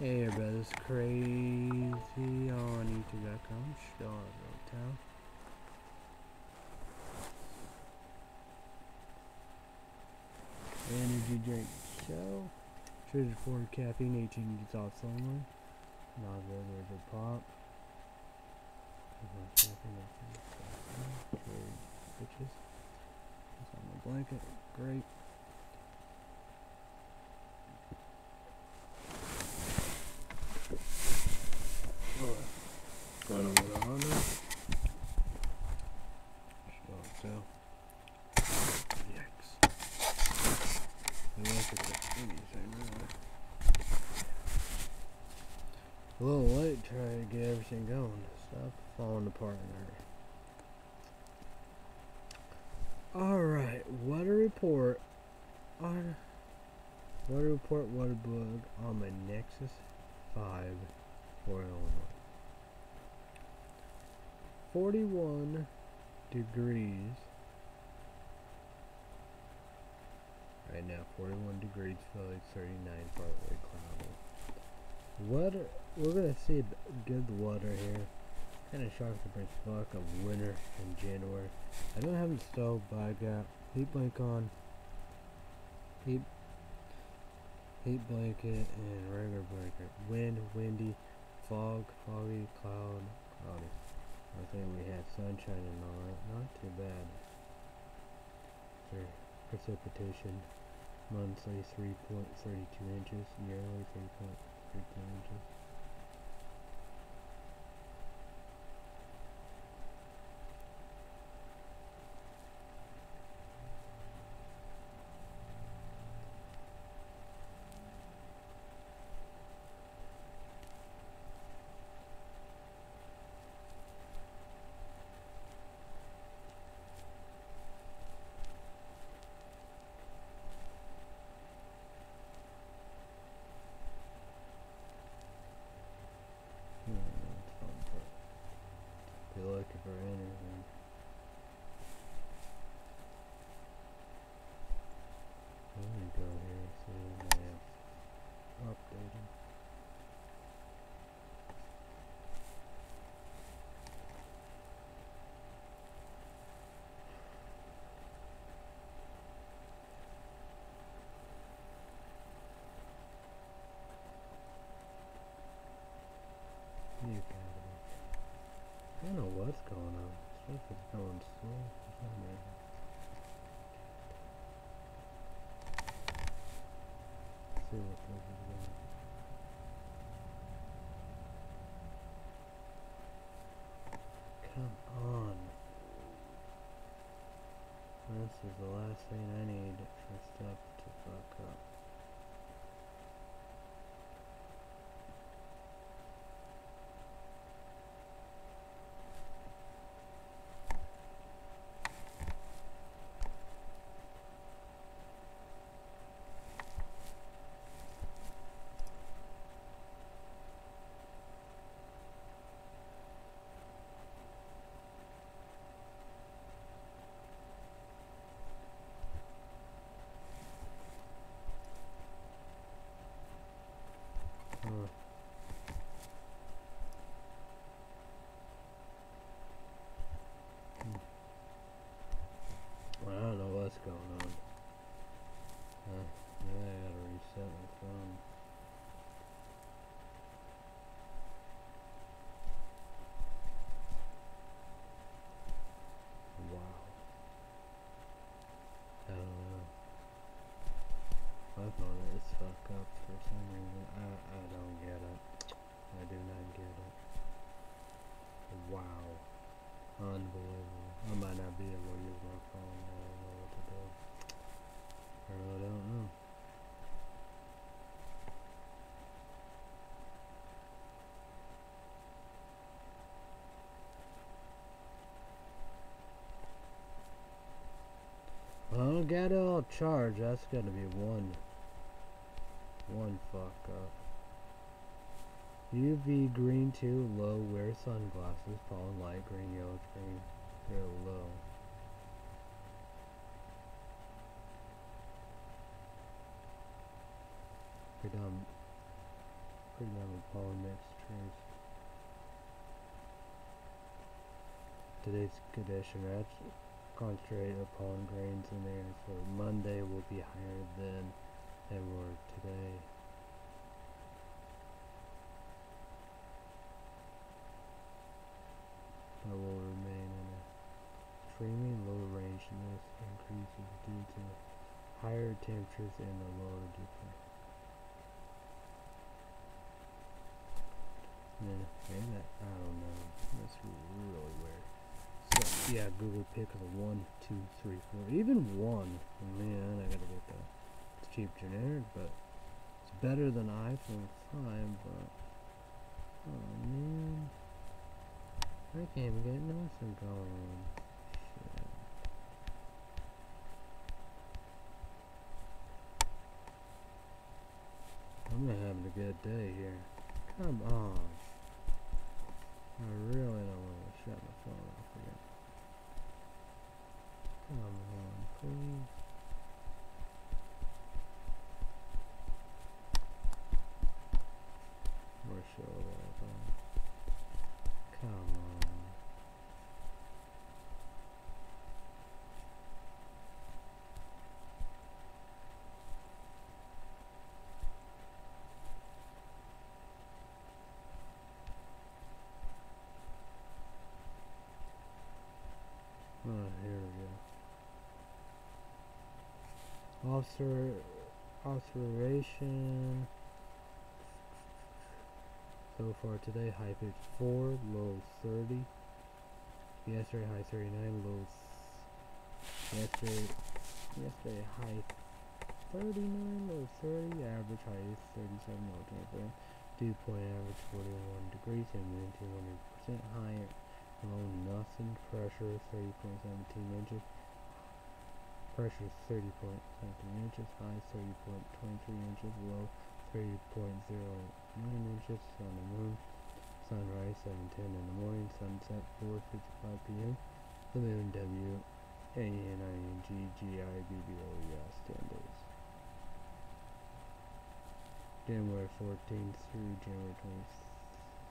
Hey everybody, this is crazy on YouTube.com, Charlotte Town. Energy drink show. Treasure for caffeine, 18 dissolves only. Nausea, there's a pop. Caffeine, 18 bitches. It's on my blanket. Great. Going on with a Honda. So, so. Yikes. Unless it's anything really. A little late trying to get everything going. Stop falling apart in a hurry. Alright, weather report on weather report water bug on my Nexus 5 for Illinois. 41 degrees. Right now, 41 degrees, Philly, 39, partly cloudy. Water, we're gonna see good water here. Kind of shocked to bring fuck of winter in January. I don't have it stove, but I got heat blanket on, heat, heat blanket, and regular blanket. Wind, windy, fog, foggy, cloud, cloudy. I think we had sunshine and all that. Not too bad. For precipitation, monthly 3.32 inches, yearly 3.32 inches. All charged. That's gotta be one. One fuck up. UV green 2 low. Wear sunglasses. Fallen light green, yellow, green. Real low. Pretty with pollen mixed trees. Today's condition that's concentrate upon grains in there, so Monday will be higher than they were today. But will remain in a extremely low range and this increases due to higher temperatures in the lower deep Yeah, maybe that, I don't know. That's. So, yeah, Google Pixel 1, 2, 3, 4. Even 1. Man, I gotta get that. It's cheap generic, but it's better than iPhone 5, but. Oh, man. I can't even get nothing going. Shit. I'm not having a good day here. Come on. I really don't want to shut my phone. Come on, please. More show that on. Come on. Oh, here we Officer. So far today, high 54, low 30. Yesterday, high 39, low. Yesterday, yesterday, high 39, low 30. Average high is 37, low 24. Dew point average 41 degrees, humidity 100% higher. Low nothing. Pressure 30.17 inches. Pressure 30.17 inches. High 30.23 inches. Low 30.09 inches. On the moon. Sunrise 7:10 in the morning. Sunset 4:55 p.m. The moon W. A N I N G G I B B O E S 10 days. January 14th through January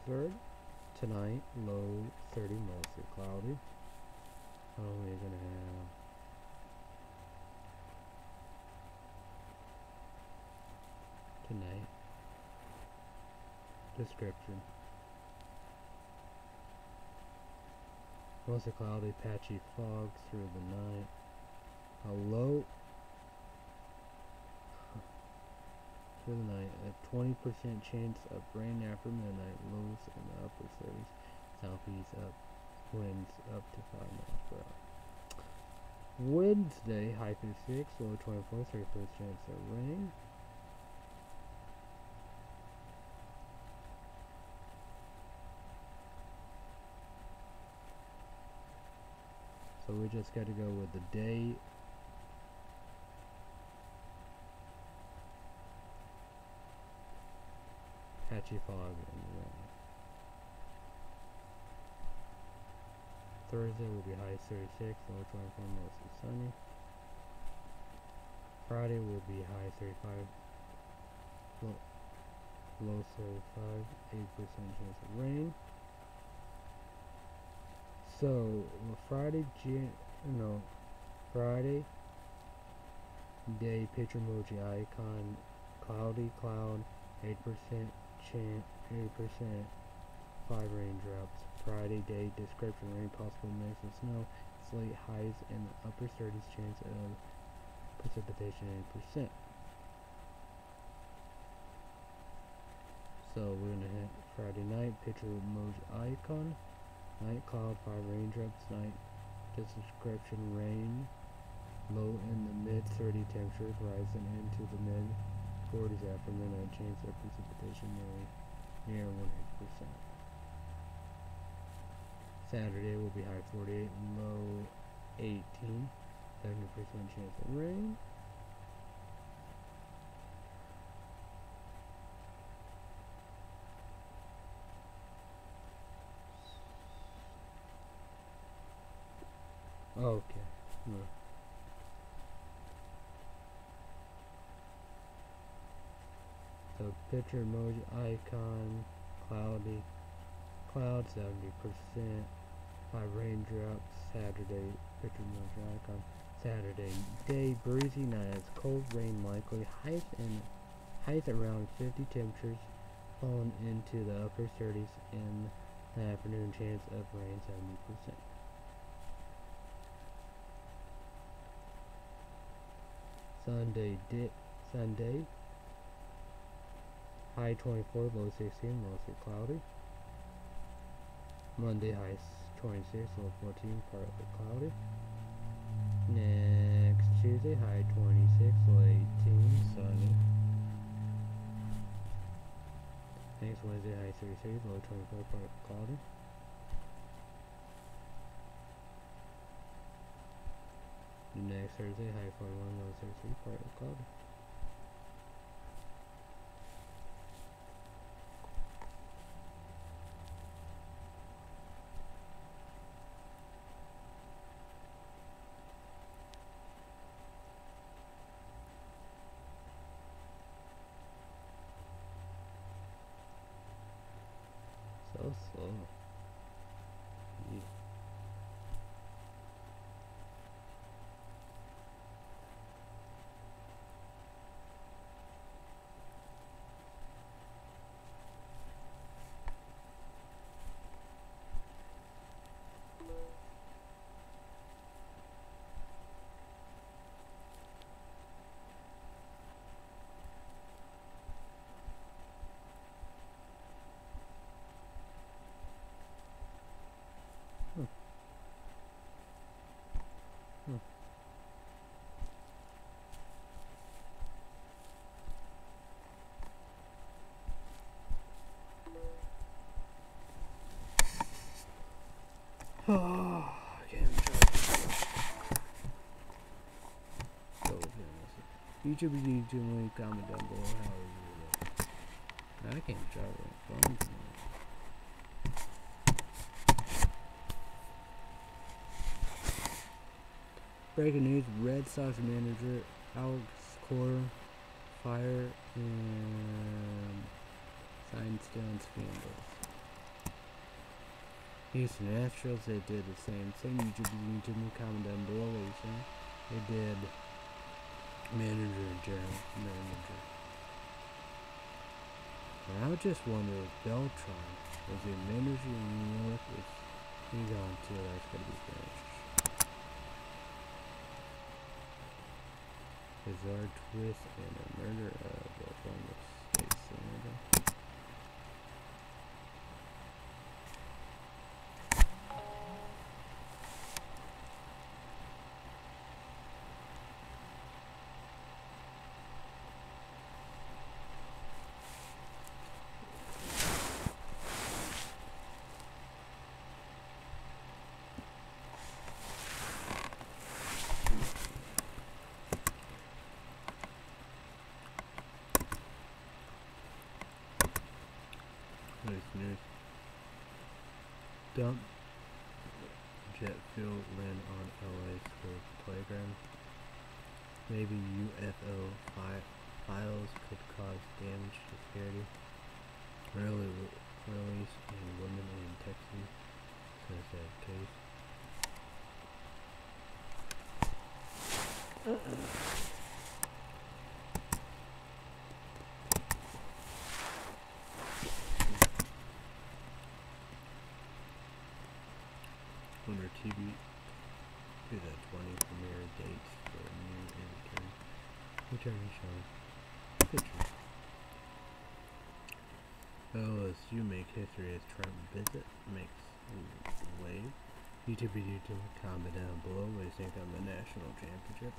23rd. Tonight, low 30, mostly cloudy. We're gonna have tonight. Description. Mostly cloudy, patchy fog through the night. A low through the night. A 20% chance of rain after midnight. Lows in the upper 30s. Southeast up. Winds up to 5 miles per hour. Wednesday, high 56, low 24, 31st chance of rain. So we just got to go with the day patchy fog. Thursday will be high 36, low 24, mostly sunny. Friday will be high 35, low, low 35, 8% chance of rain. So, Friday, Jan- no, Friday, day picture emoji icon, cloudy cloud, 8% chance, 8%, 5 raindrops. Friday day description rain possible mix of snow, slate highs in the upper 30s chance of precipitation 8%. So we're gonna hit Friday night picture emoji icon, night cloud 5 raindrops, night description rain, low in the mid 30 temperatures rising into the mid 40s after midnight chance of precipitation near near 100%. Saturday will be high 48, low 18, 70% chance of rain. Okay. No. So picture emoji icon, cloudy, cloud 70%, high raindrops, Saturday, picture emoji icon, Saturday, day, breezy nights, cold rain likely, height and height around 50 temperatures, falling into the upper 30s in the afternoon, chance of rain 70%. Sunday, di- Sunday, high 24, low 16, mostly cloudy. Monday, high 26, low 14, partly cloudy. Next Tuesday, high 26, low 18, sunny. Next Wednesday, high 33, low 24, partly cloudy. Next Thursday, high 41, low 33, partly cloudy. So slow. Yeah. Oh, YouTube YouTube, comment down below how you do I can't try my phone. Breaking news: Red Sox manager Alex Cora fire and signed Stones scandals. Houston Astros, they did the same thing. YouTube, YouTube, comment down below what you think. They did manager and general manager. And I just wonder if Beltran was a manager in New York. If he's on too, that's gonna be finished. Bizarre twist and a murder of a former state senator. Nice news. Dump jet fuel land on LA school playground. Maybe UFO fi- files could cause damage to security. Early re- release in women in Texas says that case. Winter TV 2020 premiere dates for new and return. Return show. Pictures. Oh, LSU make history as Trump visit makes wave. YouTube video to comment down below what you think on the national championship.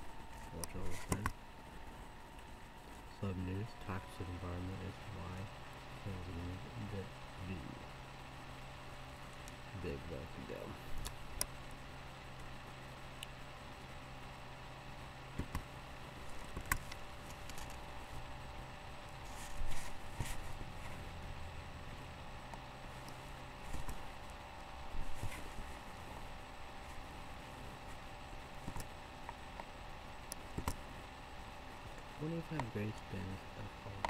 Watch all the time. Sub news, toxic environment is why the view. Big welcome down. Twenty-five great spins of all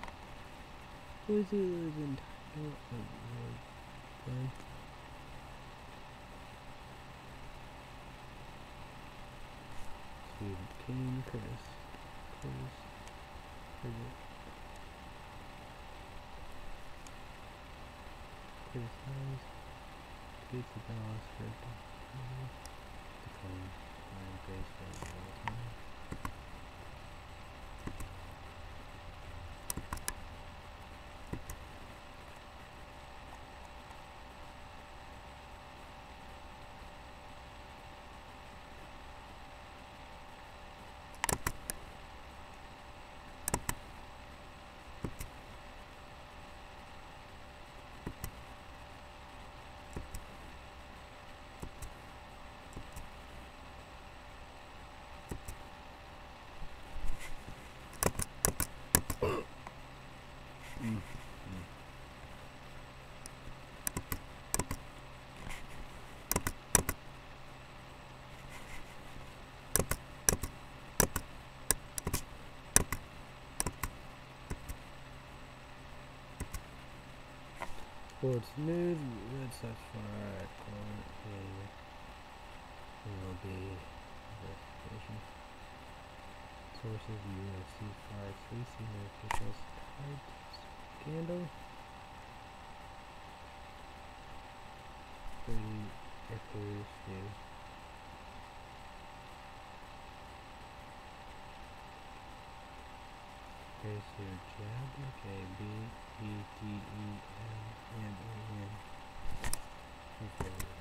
Twizzlers and Tiger Award play. Stephen King, Chris, Chris, Chris, Chris Hayes, Casey Dallas, Fred, Decline, Ryan Baseball, Sports news, Red Sox fire at court MLB investigation. Sources UFC fire three senior officials tied scandal. Brady appears to appears to jab okay E E okay.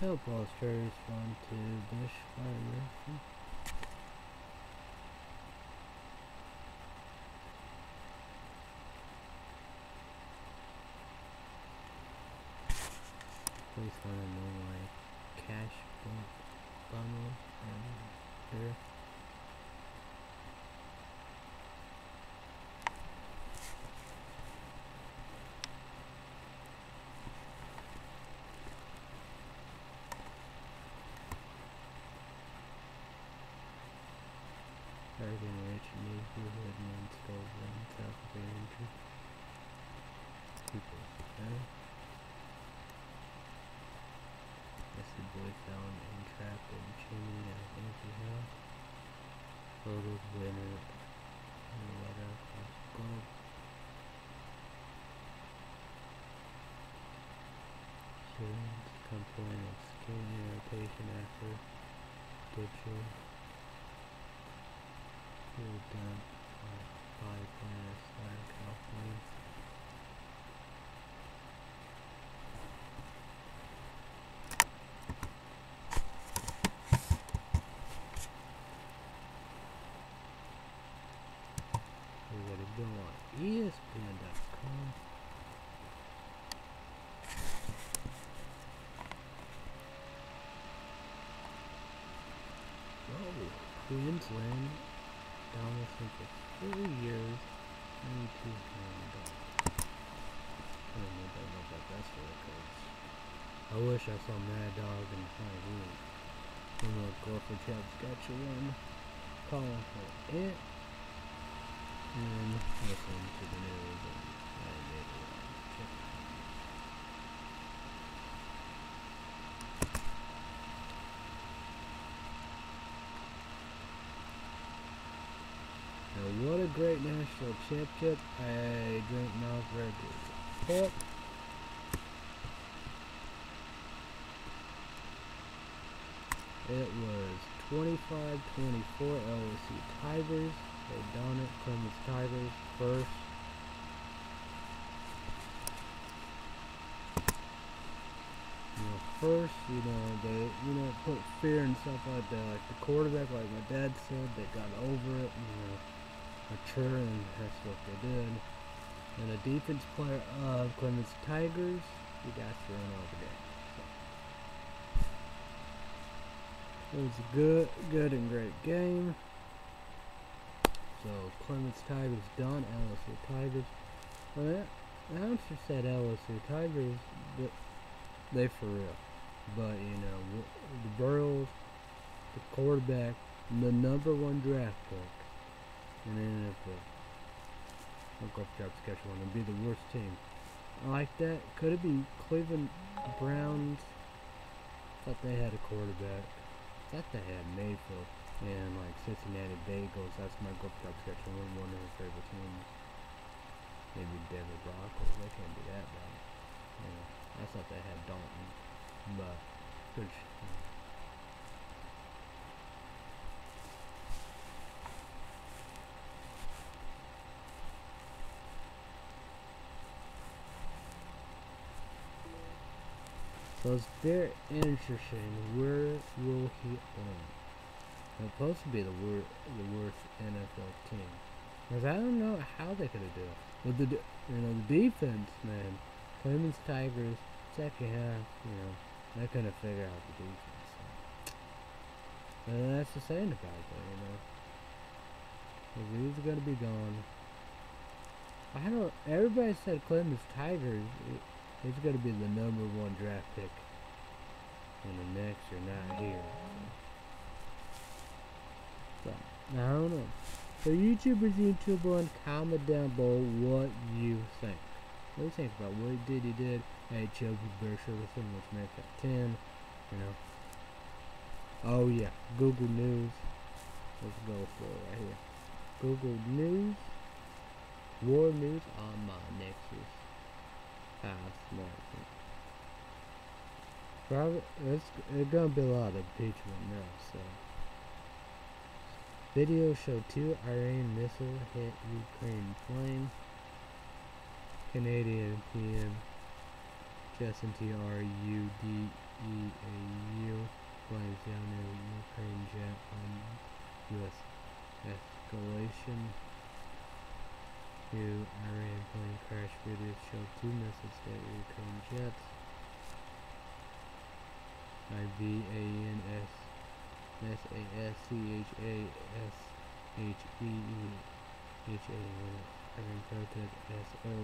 Help Australia's fun to bushfire. Please find a more like cash bundle and here. Urban rich neighborhood man stole one South Barrington. People, huh? Missing boy found entrapped in chimney at empty house. Photos winner in a letter across the globe. Of skin irritation after. Ditching Fuel dump on body plan Southern California. We gotta go on ESPN.com. Oh, Queensland Donaldson for three years, ninety-two million dollars. I don't know about that story because I wish I saw Mad Dog and Funny Week. I'm gonna go for Saskatchewan, calling for it, and listen to the news and I made it check. Now what a great national championship. I drink Mount. Yep. It was 25-24 LSU Tigers. They done it. Clemson Tigers first. First, you know, they, you know, put fear and stuff like that. Like the quarterback, like my dad said, they got over it, you know, and that's what they did. And a defense player of Clemson Tigers, he got thrown over there. It was a good, good and great game. So Clemson Tigers done, LSU Tigers. Well, that announcer said LSU Tigers, but they for real. But you know, the Burrows, the quarterback, the number one draft pick in the NFL. Look up job schedule and be the worst team. I like that. Could it be Cleveland Browns? Thought they had a quarterback. Thought they had Mayfield and like Cincinnati Bengals. That's my group job schedule. One of their favorite teams. Maybe Denver Broncos. They can't be that bad. Yeah, I thought they had Dalton, but good. So it's very interesting. Where will he end? It's supposed to be the worst, the worst NFL team. Because I don't know how they could have done it. But the, you know, the defense, man. Clemson Tigers, second half, you know, they couldn't figure out the defense. So. And that's the saying about you know. If he's gonna be gone. I don't. Everybody said Clemson Tigers. It, He's going to be the number one draft pick. And the next, you're not here. So, I don't know. So, YouTubers, YouTuber, comment down below what you think. What do you think about what he did? He did. Hey, Chelsea Bear Ferguson, which makes that 10. You know. Oh, yeah. Google News. Let's go for it right here. Google News. War News on my Nexus past Martin. Probably it's, it's gonna be a lot of impeachment now, so. Video show two Iran missile hit Ukraine plane. Canadian PM Justin T R U D E A U flies down near Ukraine jet on US escalation two Iran plane crash videos show. Two missiles hit Ukraine jets. I-V-A-N-S S-A-S-C-H-A-S-H-E-E-H-A-N Iran protest S-O-L-E-I-N-A-N-I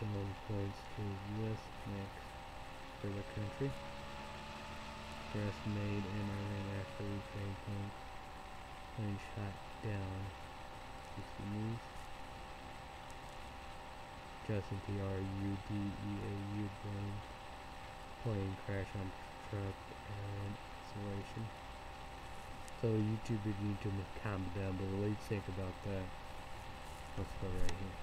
killing points to U.S. next. For the country. Arrest made in Iran after Ukraine plane shot down Justin T R U D E A U plane plane crash on truck and acceleration. So YouTube if you to comment down below what you think about that. Let's go right here.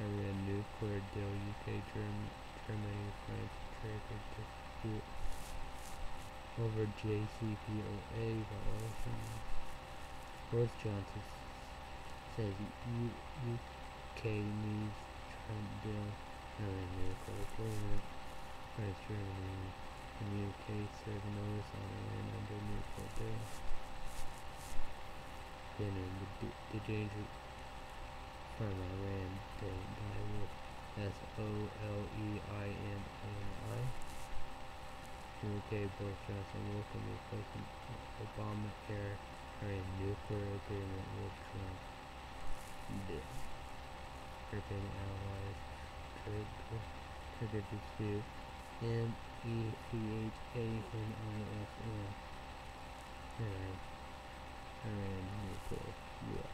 Iran nuclear deal UK Germany Germany France over JCPOA violation. Boris Johnson says U UK needs Trump bill and nuclear agreement. France, Germany, and the UK serve notice on Iran under nuclear bill. Then the, the danger from Iran don't die with S-O-L-E-I-N-A-N-I. UK Boris Johnson welcome replacement Obamacare or a nuclear agreement with Trump. This. European allies trade trigger dispute. M-E-C-H-A-N-I-S-N. Iran. Iran nuclear. Yeah.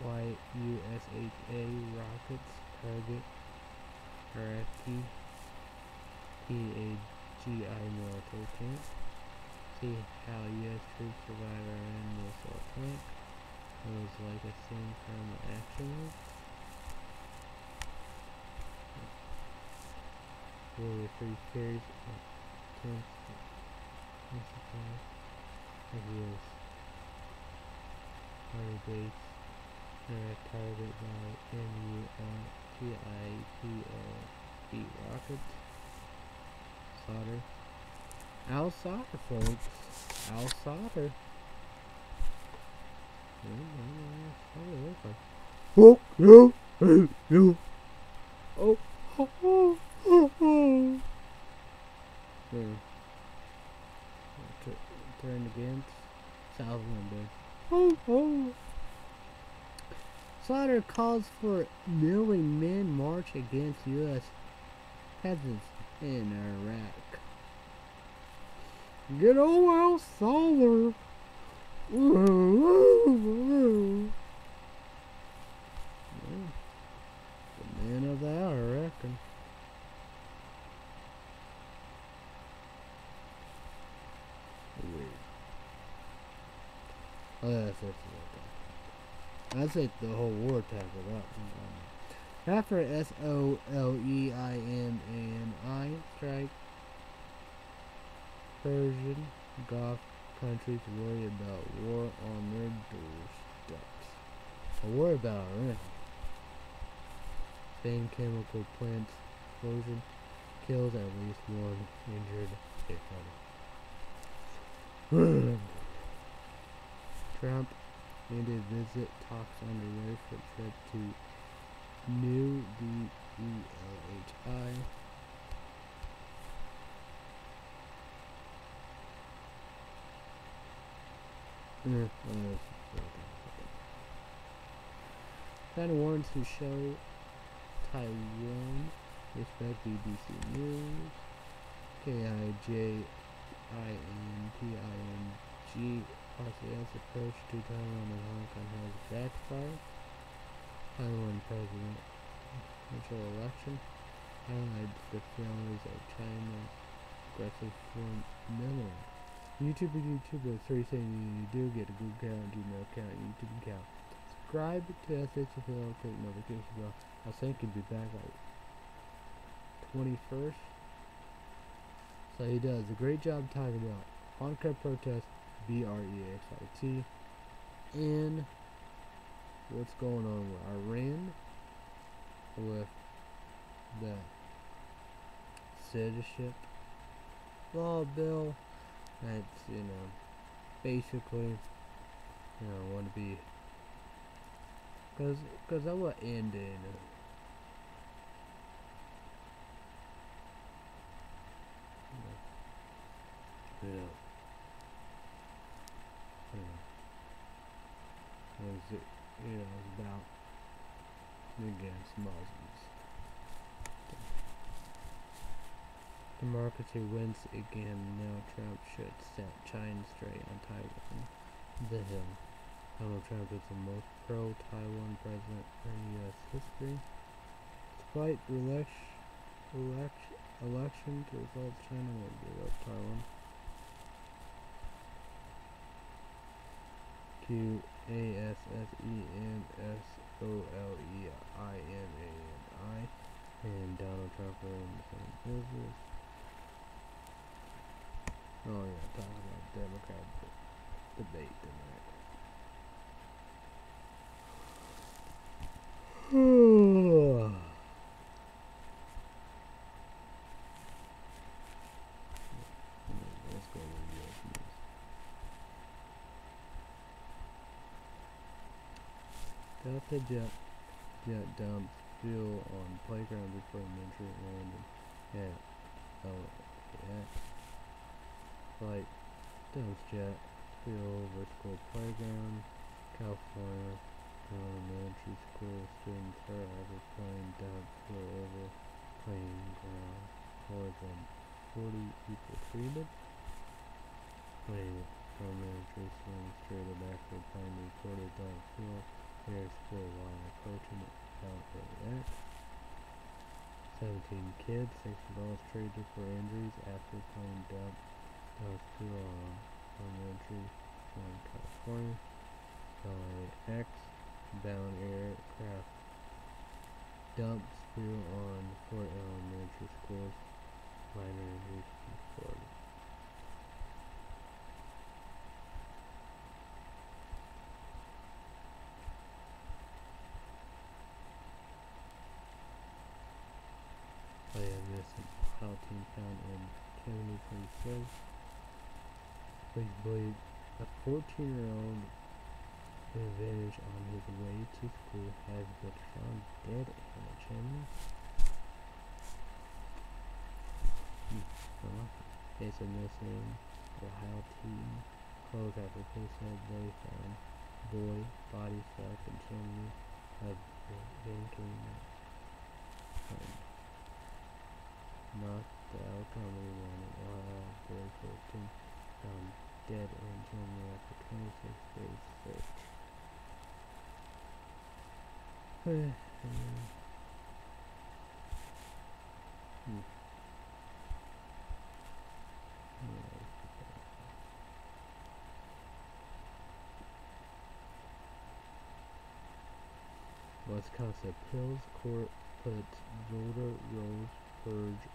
K-A-T-Y-U-S-H-A rockets target Iraqi P-A-G-I military camp. See how U.S. troops survive Iran missile attack. It was like a scene from action. Warrior three carries tanks. Like this. Target base powered by M-U-L-T-I-P-O-E rocket. Solder. Al solder, folks. Al solder. Oh, oh, oh, oh, Oh, oh, oh, oh, oh. oh, oh, oh. Turn against south window. Oh, oh. Slaughter calls for million men march against U.S. peasants in Iraq. Get old Al Slaughter. The man of the hour, I reckon. Weird. Oh, that's, that's, that's, that's the whole war tackled up. After S O L E I A N I strike, Persian Gulf countries worry about war on their doorsteps. A war about Iran. Spain chemical plant explosion kills at least one injured. Trump ended visit talks underway for trip to New D E L H I. Mm, China warns to show Taiwan respect BBC News. K RCS approach to Taiwan and Hong Kong has backfired. Taiwan president presidential election highlights the failures of China's aggressive foreign military. YouTube and YouTube are three things you do get a Google account, Gmail account, YouTube account. Subscribe to SHFL, click notification bell. I think he'd be back like 21st. So he does a great job talking about on-cut protest, B-R-E-X-I-T, and what's going on with Iran, with the citizenship law bill? That's you know basically you know want to be because because I will end in you know was it you know it's about against Muslims Democracy wins again. Now Trump should set China straight on Taiwan. The Hill. Donald Trump is the most pro-Taiwan president in U.S. history. Despite election, election, election results, China won't give up Taiwan. Q A S S E N S O L E I N A N I and Donald Trump are in the same business. Oh yeah, talking about Democrat debate tonight. Let's go with US news. Delta jet jet dumps fuel on playground before entry landed at LAX. Flight dumps jet fuel over school playground, California. Elementary school students are ever plane dump fuel over playground. More than 40 people treated. Plane elementary students to plane reported dump fuel near school while approaching LAX. 17 kids, 6 adults treated for injuries after plane dump dump fuel on elementary from California. LAX bound aircraft dumps fuel on Fort Elementary School's minor injuries reported. Oh yeah, Palatine found in says. Police believe a 14 year old advantage on his way to school has been found dead in a chimney. Hmm. Case of missing Ohio teen. Clothes after police said they found boy body stuck in chimney of banking. Um, not the outcome we wanted. Ohio boy 14 found dead in chimney after 26 days hmm. Wisconsin appeals court puts voter rolls purge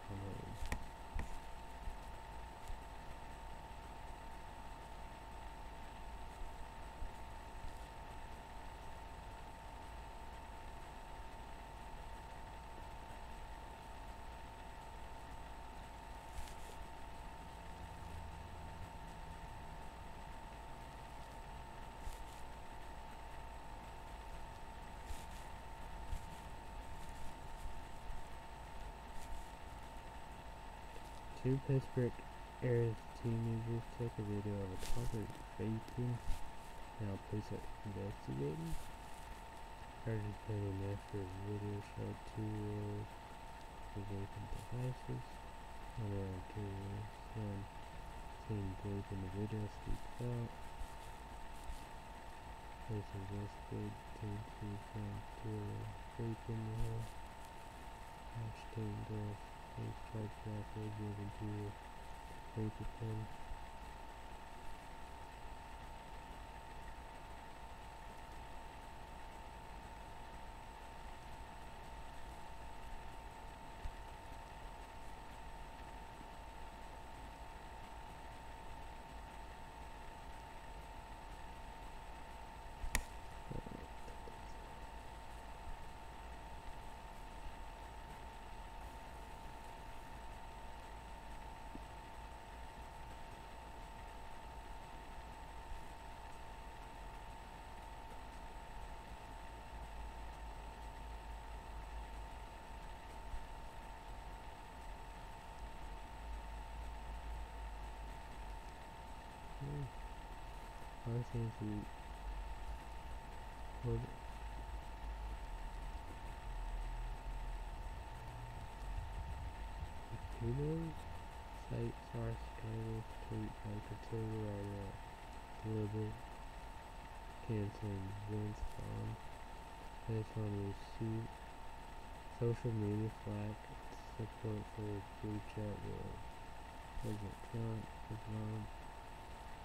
Two Pittsburgh area teenagers took a video of a toddler vaping. Now police are investigating. Charges pending after a video showed two year olds with vaping devices. Around two years son seen boys in the video speaks out. Police investigated teen two found two vaping there. Hashtag girls Please charge given to your paper pen. I think we would Kudos site source candles tweet by writer delivered canceling. This one received social media flag support for blue world. President Trump is Vaughn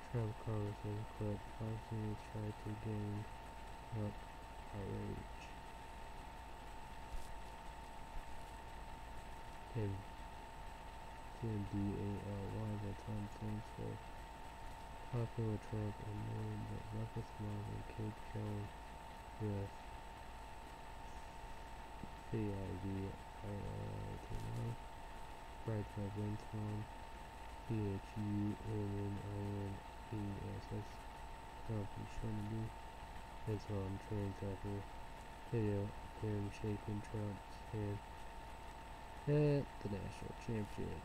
Congressman clip Fox News tried to gain up outrage. And D-A-L-Y, the time thanks for popular Trump and knowing that. Ruckus Mom and Kate Jones with C-I-D-I-R-I-T-Y Bright by Vince Vaughn P-H-U-N-N-I-N PSS Company Trinity is on trains after video him shaking Trump's hand at the national championship.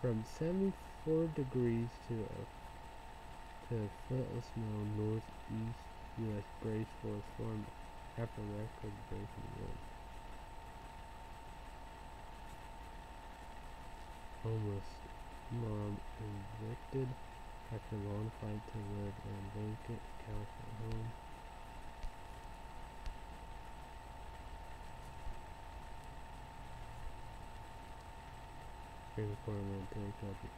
From 74 degrees to a to of snow northeast U.S. brace force formed after record-breaking wind. Homeless mom evicted after long fight to live in vacant California home. Take the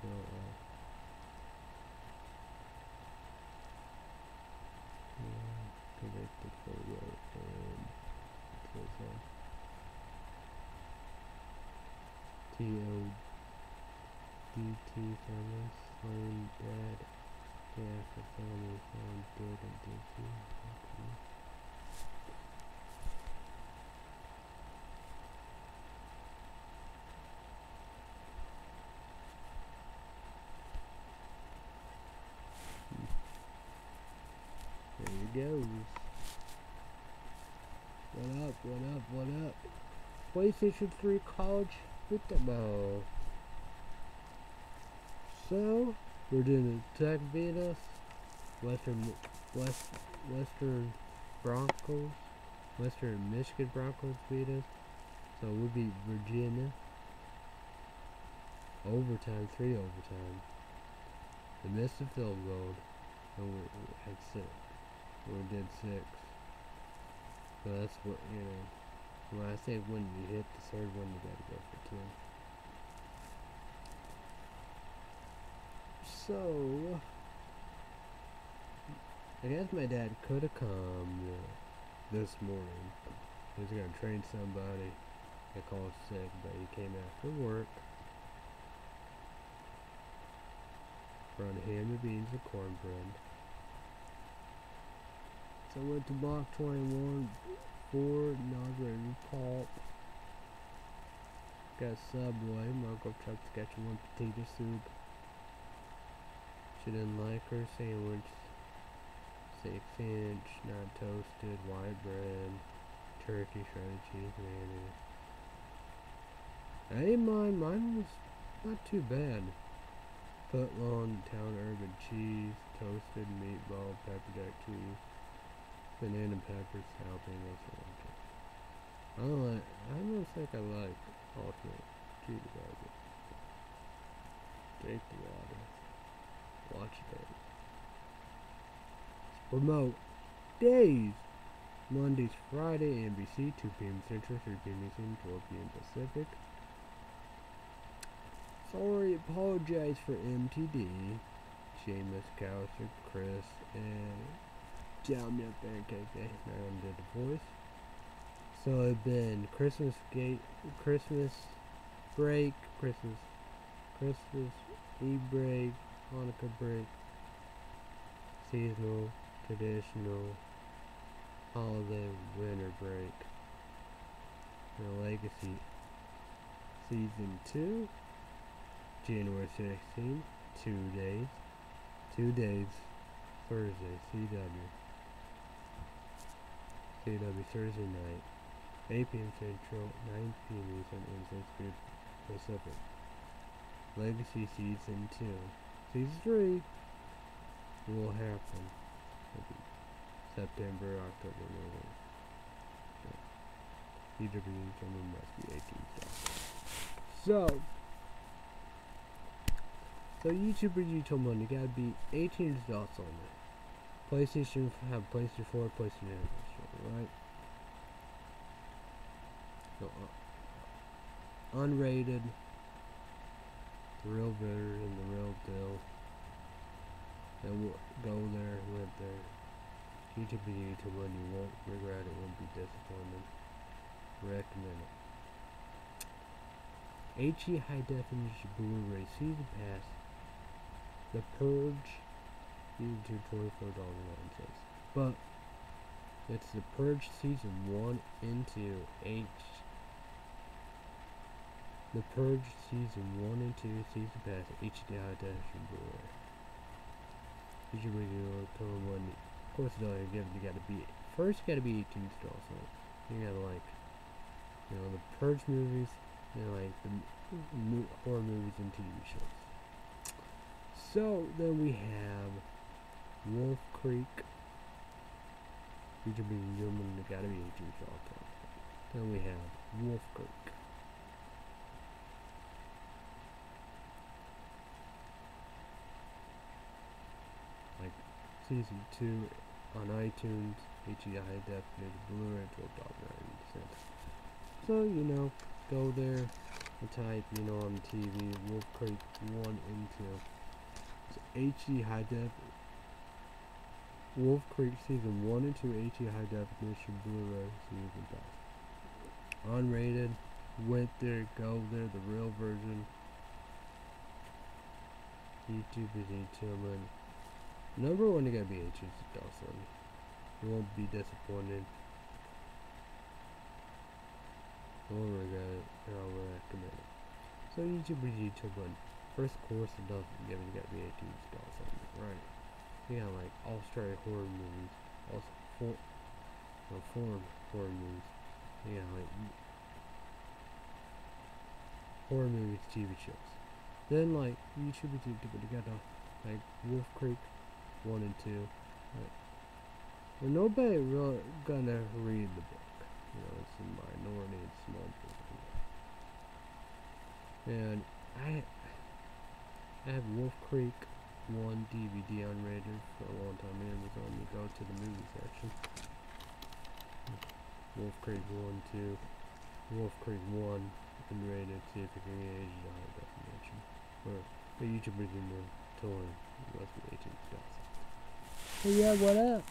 bill of yeah, convicted for rape and suicide. T.O. DT family slain dead. Yeah, the family found dead and DT. Okay. There goes. What up, what up, what up? PlayStation 3 College Football. So, we're doing the Tech beat us. Western, West, Western Broncos. Western Michigan Broncos beat us. So we'll beat Virginia. Overtime, three overtime. They missed the field goal. And we we had six. We did six. So that's what, you know. When I say when you hit the third one, you gotta go for two. So, I guess my dad could have come this morning. He was gonna train somebody. I called sick, but he came after work. Brought ham and beans and cornbread. So I went to block 21 for Nazi Pulp. Got Subway, Marco Truck Saskatchewan potato soup. She didn't like her sandwich. Six inch, not toasted, white bread, turkey, shredded cheese, mayonnaise. I didn't mind, mine was not too bad. Foot long town urban cheese, toasted meatball, pepper jack cheese, banana peppers, jalapenos. I don't like, I don't think I like alternate cheeseburger. Drink the. Watch it. Remote days. Mondays, Friday, NBC, 2 p.m. Central, 3 p.m. Eastern, 12 p.m. Pacific. Sorry, apologize for MTD. Seamus, Cowser, Chris, and Jam Milk Pancake I'm did the voice. So it's been Christmas gate, Christmas break, Christmas, Christmas Eve break, Hanukkah break, seasonal, traditional, holiday, winter break, and Legacy season two. January 16, two days, two days, Thursday, CW, CW Thursday night, 8 p.m. Central, 9 p.m. Eastern, and 6 p.m. Pacific. Legacy Season 2. Season 3 will happen. Maybe September, October, November. CW coming must be 18 So, so YouTubers YouTube money gotta be 18 adults only. PlayStation have PlayStation 4, PlayStation Anniversary, right? So, uh, unrated, real bitter and the real deal. And we'll go there, live there. YouTube is YouTube money, you won't regret it, won't be disappointed. Recommend it. HE High Definition Blu-ray Season Pass the Purge, dollars nine cents. But it's the Purge season one into H. The Purge season one and two season pass HD definition Blu-ray. You should read your total one. Of course, all you. You gotta be first. You gotta be 18 still. So you gotta like, you know, the Purge movies. You know, like the mo horror movies and TV shows. So then we have Wolf Creek. You Future being human, they gotta be 18 also. Then we have Wolf Creek. Like season two on iTunes, HD high Blu-ray, twelve dollars ninety cents. So you know, go there and type, you know, on TV, Wolf Creek one and two. HD high def Wolf Creek season one and two HD high definition Blu-ray season pass. Unrated, went there, go there, the real version. YouTube is YouTube. Number one, you gotta be HD Dawson. You won't be disappointed. You won't regret it, and I'll recommend it. So YouTube is YouTube one. First course nothing, yeah, you gotta be 18 dollars on it, right? Yeah, like Australian horror movies, also for foreign horror movies. You Yeah, like horror movies, TV shows. Then like you should be together, like Wolf Creek, one and two. Like, well, nobody really gonna read the book. You know, it's a minority, it's small book. And I, I have Wolf Creek one DVD unrated for a long time. It was on the go to the movie section. Wolf Creek 1, 2, Wolf Creek 1, unrated, see if it can get aged on definition. Or the YouTubers in the tour less than 18 plus. Hey, yeah, what up?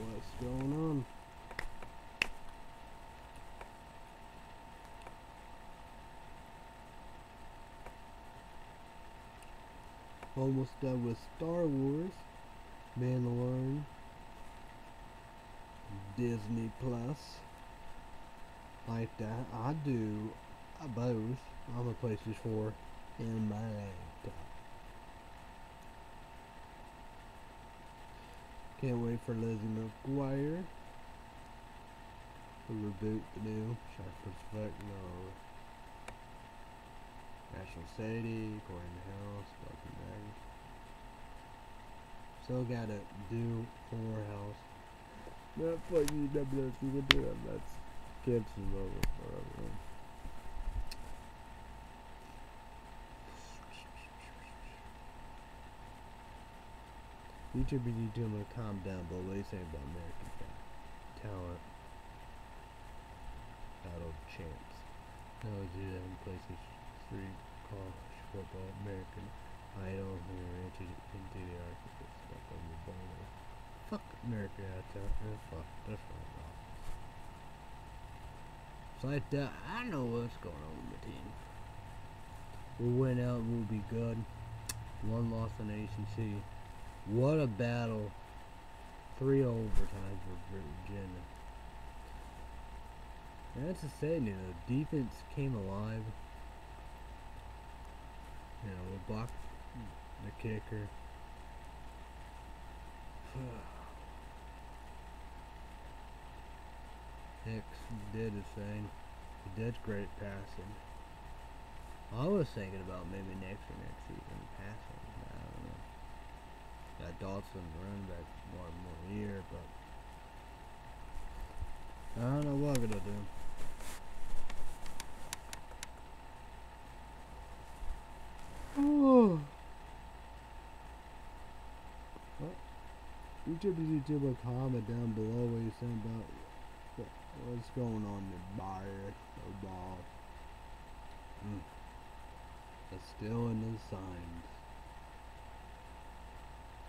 What's going on? Almost done with Star Wars, Mandalorian, Disney Plus. Like that, I do uh, both. I'm a PlayStation 4 in my laptop. Can't wait for Lizzie McGuire to reboot the new Effect, no. National City, According to House, Bucky Mag. Still gotta do Horror House. Not fucking can do that, that's Gibson's over forever. YouTube you do to calm down, but what do you say about American Talent? Battle of Champs. No, that in PlayStation 3, college football, American Idol, and into, into the architect stuff on the. Fuck American Got Talent, eh, fuck, that's right, like that, uh, I know what's going on with the team. We'll win out, we'll be good. One loss in ACC. What a battle. Three overtimes for Virginia. And that's the saying, you know, defense came alive. You know, we blocked the kicker. Hicks did his thing. He did great passing. I was thinking about maybe next or next season passing. I don't know. Got Dawson running back one more year, but I don't know what I'm gonna do. Oh. What? YouTube YouTube a comment down below what you're saying about what's going on in Bayard or ball. Mm. It's still in the signs.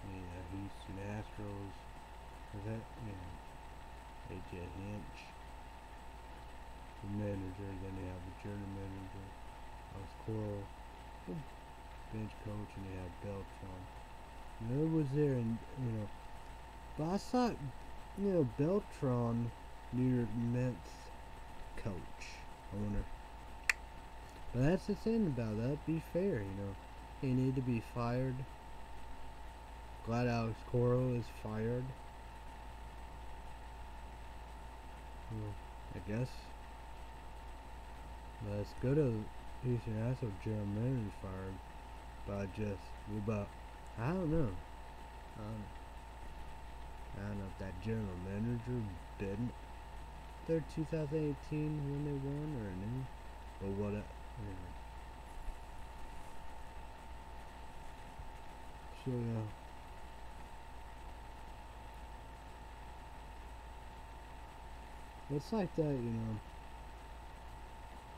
Yeah, Houston Astros. Is that yeah? AJ Hinch. The manager, then they have the general manager. Alex Cora. the Bench coach, and they have Beltran. And it was there, and you know, but I thought, you know, Beltran, New York Mets coach, owner. But that's the thing about that. Be fair, you know. He need to be fired. Glad Alex Cora is fired. Well, I guess. But it's good of Houston Astros Jeremy Manning fired. by just, but I don't know. I don't know if that general manager didn't their 2018 when they won or anything. Or what? uh, Yeah. So yeah. It's like that, you know.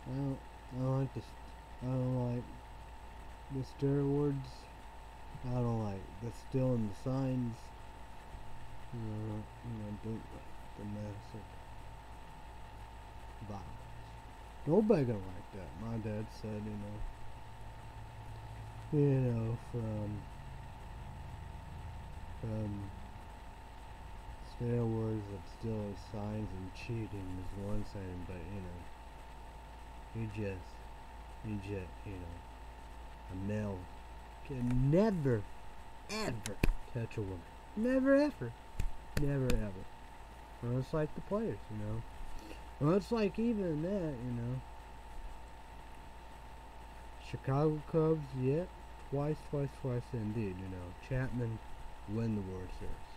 I don't, I don't like this. I don't like the steroids. I don't like the still the signs. You know, you know, don't domestic violence. Nobody gonna like that. My dad said, you know, you know, from from steroids that still has signs and cheating is one thing, but you know, you just you just, you know, a male can never, ever touch a woman. Never, ever. Never, ever. Well, it's like the players, you know. Well, it's like even that, you know. Chicago Cubs, yep. Twice, twice, twice indeed, you know. Chapman win the World Series.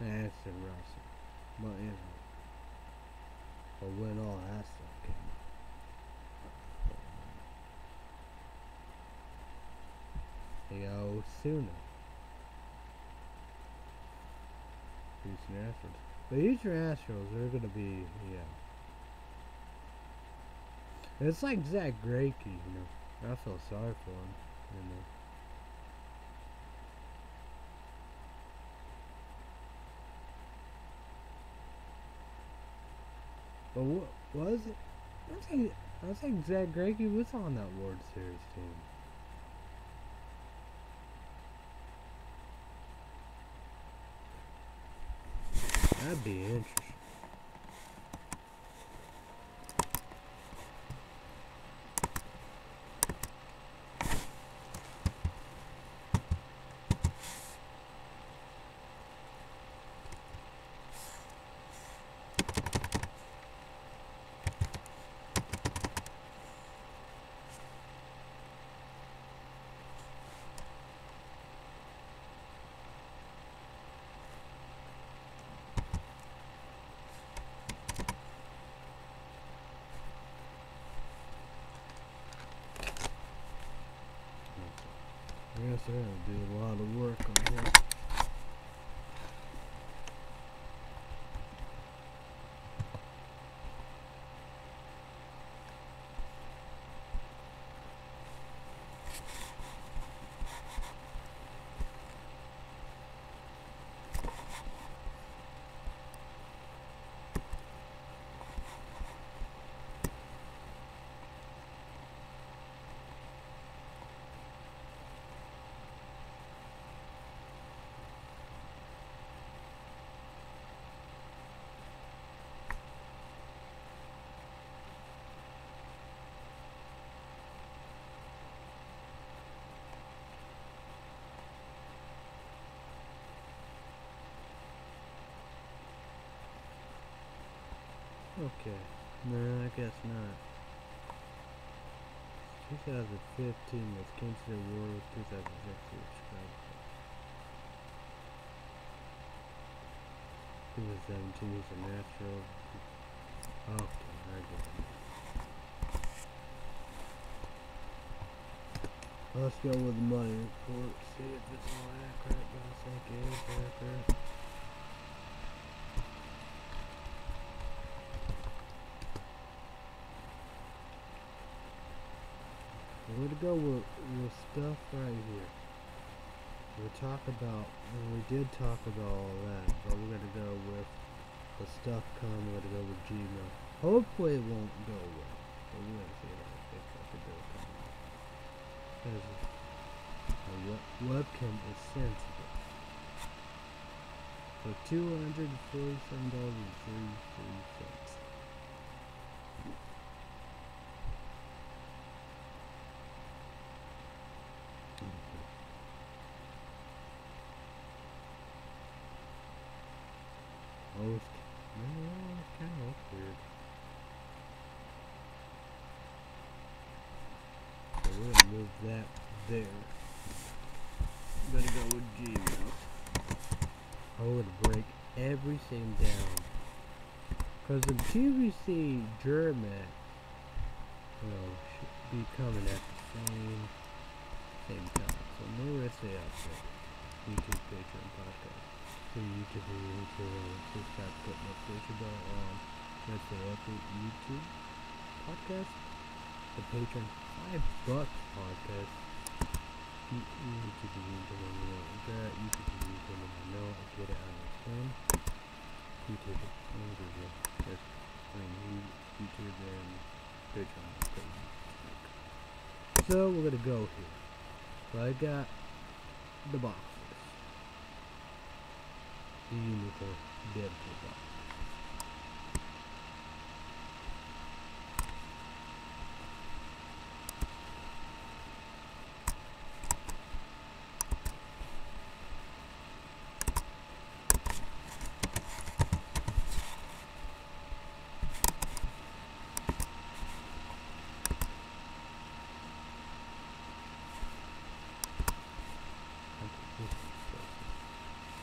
That's interesting. But, you know. Or when all that stuff came out. Yo, Suna. Houston Astros. The Houston Astros are gonna be, yeah. It's like Zach Greinke, you know. I feel sorry for him, you know. But what was it? I think I think Zach Greinke was on that World Series team. That'd be interesting. Guess I gotta a lot of work on here. Okay. No, I guess not. 2015 was Kansas City Warriors, 2006 was Chicago. 2017 was the Natural. Oh, okay, I get it. Let's go with the money report, see if it's all accurate, but I think it is accurate. go with, with stuff right here. We'll talk about, we did talk about all that, but we're going to go with the stuff come, we're going to go with Gmail. Hopefully it won't go well, but we're going to see how it I up the. Because the webcam is sensitive. For $247.33. everything down. Cause the PVC German, should be coming at the same same time. So no SA outfit. YouTube, Patreon, podcast. So YouTube, YouTube, subscribe, put notification bell on. That's the update YouTube podcast. The Patreon, five bucks podcast. You, you need to be using it, you know, that you could be using it, I know, I get it, I understand. YouTube, I mean, YouTube and Patreon. So we're gonna go here. So I got the boxes. The unicorn Deadpool box.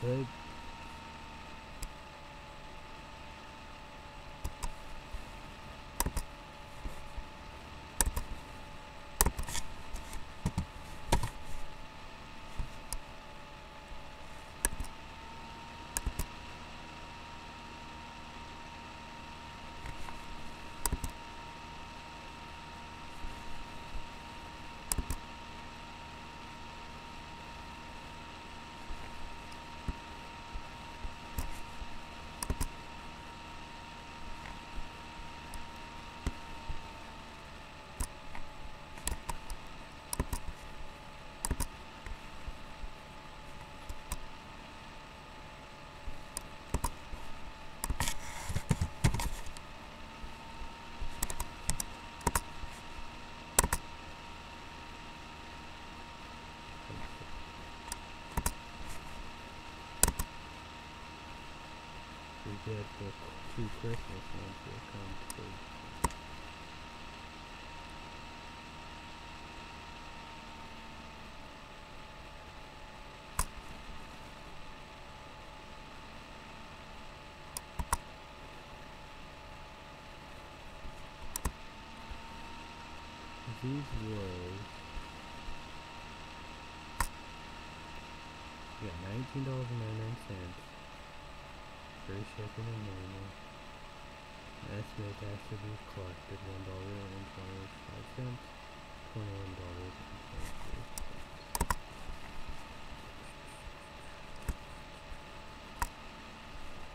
could. Get the two Christmas ones will come too. These was yeah, nineteen dollars and nine cents. Free shipping and handling. Estimate be collected one dollar and twenty five cents. Twenty one dollars and twenty three cents.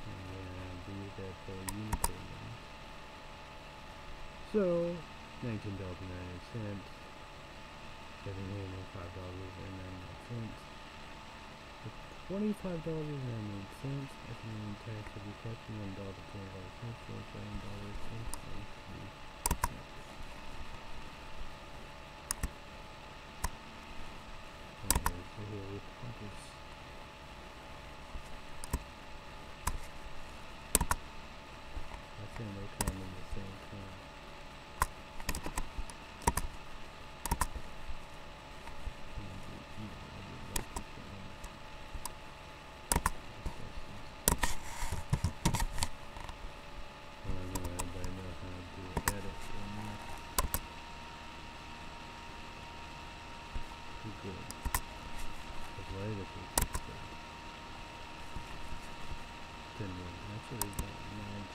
And these are for unicorn. So nineteen dollars and ninety cents. Seven hundred five dollars and ninety nine cents. Twenty-five dollars and ninety-eight cents. Estimated tax will be collected one dollar twenty-five cents. Forty-seven dollars twenty-three cents. And there's the here with compass. I think they come in the same time. And the- you know, I would like to find I know everybody knows how to do edit in there. Good. Cause later people stuff. Then one actually got nine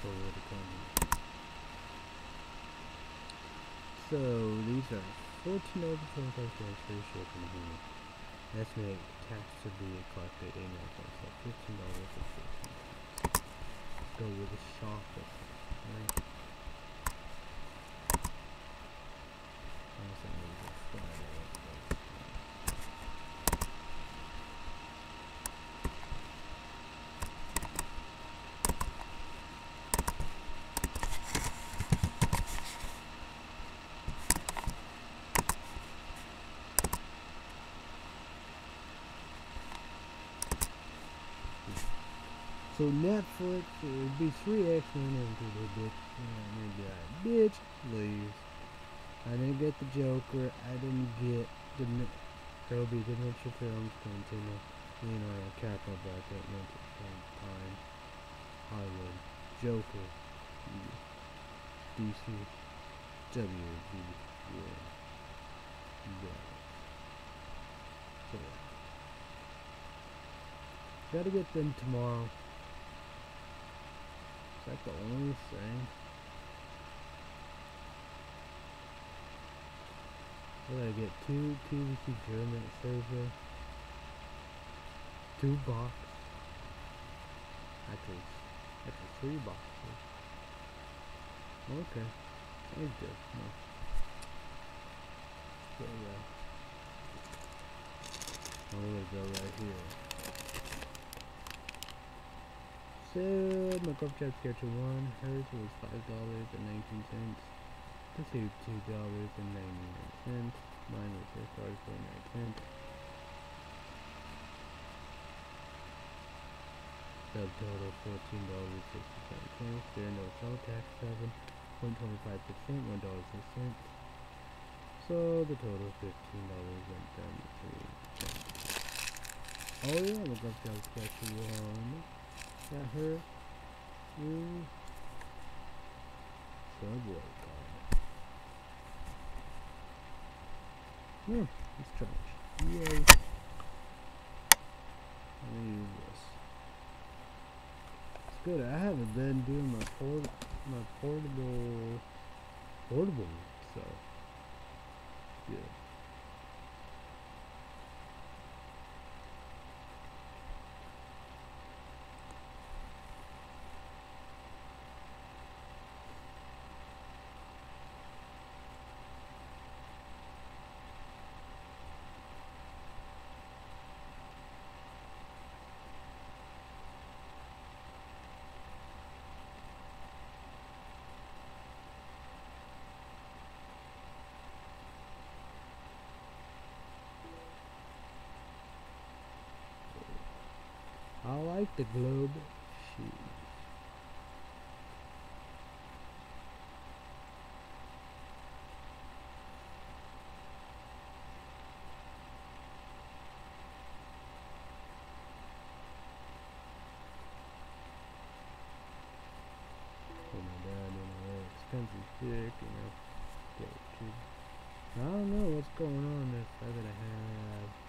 for what it comes. So these are fourteen dollars twenty five cents free shipping here. Estimated tax to be collected nine cents, so fifteen dollars and fifteen cents. Go with the chocolate, right? Unless I need to fry it up, but- So Netflix, it would be three X-Men into the bitch. And they'd be like, bitch, please. I didn't get the Joker. I didn't get the Dolby Dimension Films continue. Leonardo Capital Bracket Mental Time. Hollywood. Joker. DC. WB. Yeah. Yeah. So, gotta get them tomorrow. That the only thing? What did I get? Two TVC German server. Two box. Actually, actually three boxes. Okay. That's good. No. So yeah. I'm gonna go right here. So my cup chap schedule one, hers was five dollars and nineteen cents. The two two dollars and ninety nine cents. Mine was six dollars forty nine cents. Subtotal fourteen dollars sixty seven cents. There no sales tax seven point twenty five percent, one dollar six cents. So the total fifteen dollars and seventy three cents. Oh yeah, we'll go to one. Got her. Mm. Subway card. Hmm, it's trash. Yay. Let me use this. It's good. I haven't been doing my port my portable portable so yeah. I like the globe shoes. Put my dad in a very expensive chick, you know. Get it, kid. I don't know what's going on if I gotta have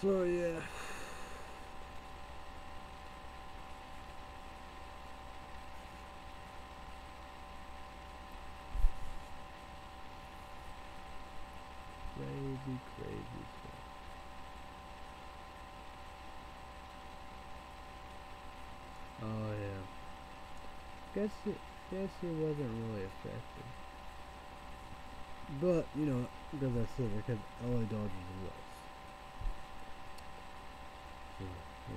So yeah. Crazy, crazy stuff. Oh yeah. Guess it guess it wasn't really effective. But, you know, because I said it, because LA Dodgers was. So,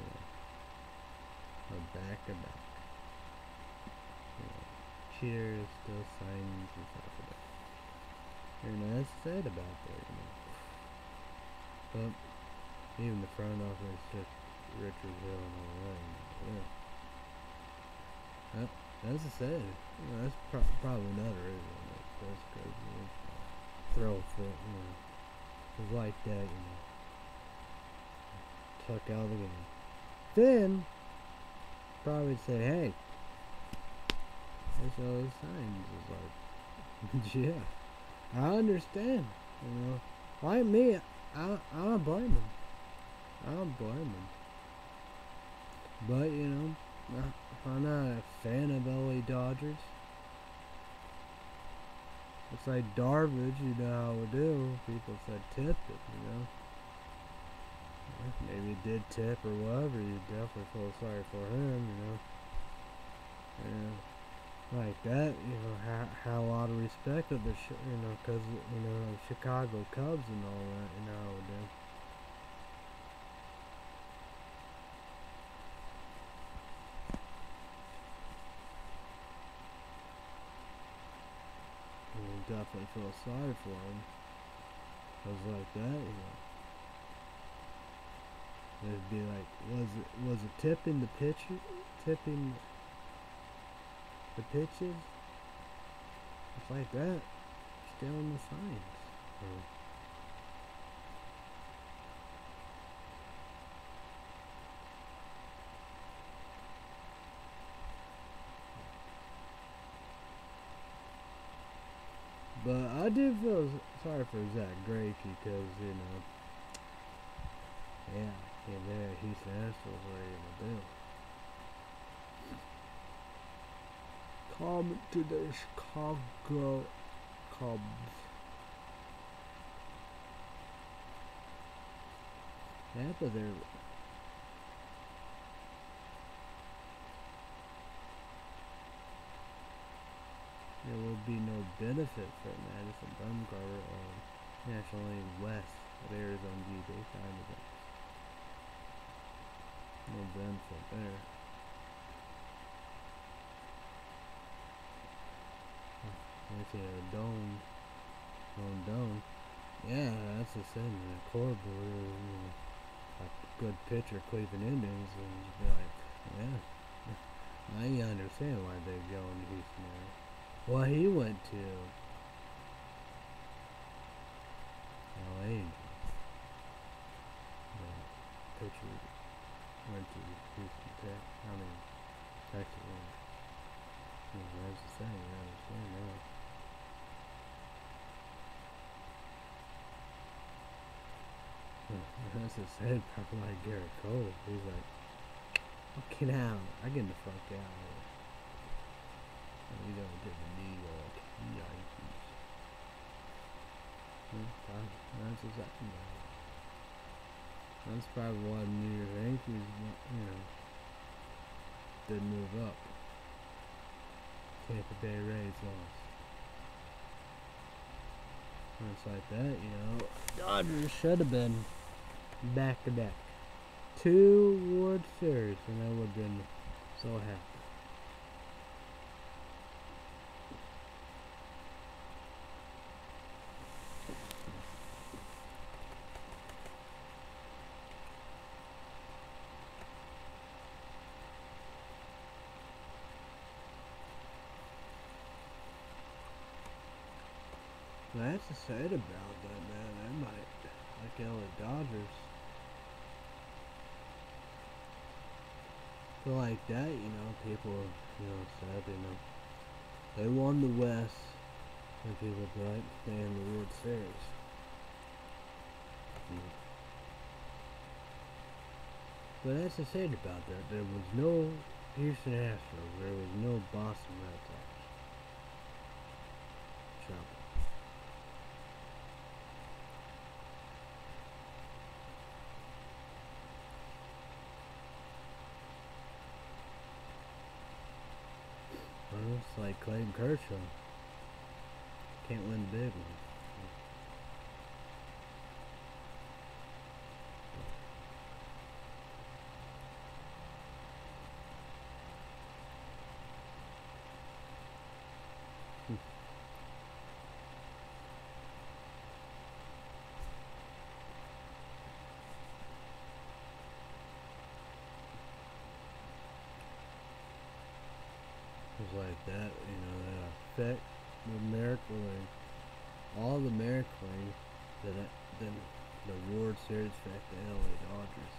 you back to back. Know, cheers, still signs like that. And that's said about that, you know. But even the front office just Richard Hill and all that. You know, yeah. That, that's a sad. You know, that's pro- probably another reason. That's, because you know, throw foot, you know, was like that, you know. Tuck out of the game. Then probably say, hey, there's all these signs. It's like, yeah, I understand. You know, like me, I I don't blame him. I don't blame him. But you know, I'm not a fan of LA Dodgers. It's like Darvish, you know how we do. People said tip it, you know. Maybe did tip or whatever. You definitely feel sorry for him, you know. Yeah, like that, you know, ha have a lot of respect of the, you know, cause you know Chicago Cubs and all that, you know we definitely feel sorry for him. Cause like that, you know. It'd be like, was it was it tipping the pitcher, tipping the pitches? It's like that. Stealing the signs. But I do feel sorry for Zach Greinke because you know, yeah, yeah, there Houston Astros are you gonna do? Come to the Chicago Cubs. Yeah, but they're there will be no benefit for Madison Bumgarner or National League West of Arizona D Day Diamondbacks. No benefit there. Let's had a dome. Oh, dome, dome. Yeah, that's the same. The core you know, a good pitcher, Cleveland Indians, and you'd be like, yeah. Now you understand why they're going to Houston area. Well, he went to LA. The pitcher went to Houston Tech. I mean, Texas. Yeah, that's the same. I understand that. That's the sad part like Gerrit Cole. He's like, oh, get out. I get the fuck out of here. And we don't get the knee like, yikes. That's exactly right. That's probably why New York Yankees, you know, didn't move up. Tampa Bay Rays lost. It's like that, you know. Dodgers should have been back to back. Two World Series, and I would have been so happy. Sad about that, man. That might, like LA Dodgers. So like that, you know, people, you know, said, you know, they won the West, and people like, they in the World Series. Hmm. But that's the sad about that. There was no Houston Astros. There was no Boston Red Sox. Trouble. Well, it's like Clayton Kershaw. Can't win the big one. Like that, that American League. All the then, it, then the World Series affect the LA Dodgers.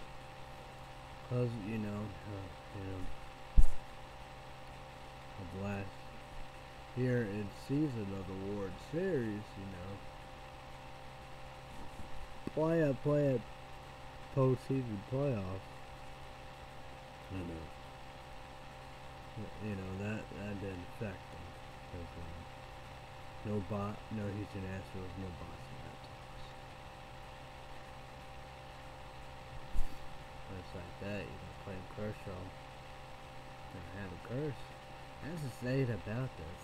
Cause, you know, uh, you know, a blast. Here in season of the World Series, you know, play a play a postseason playoffs. You know you know that that didn't affect no bot, no Houston Astros, no Boston Red Sox. It's like that, you know, playing Kershaw. And have a curse. That's the sad about this.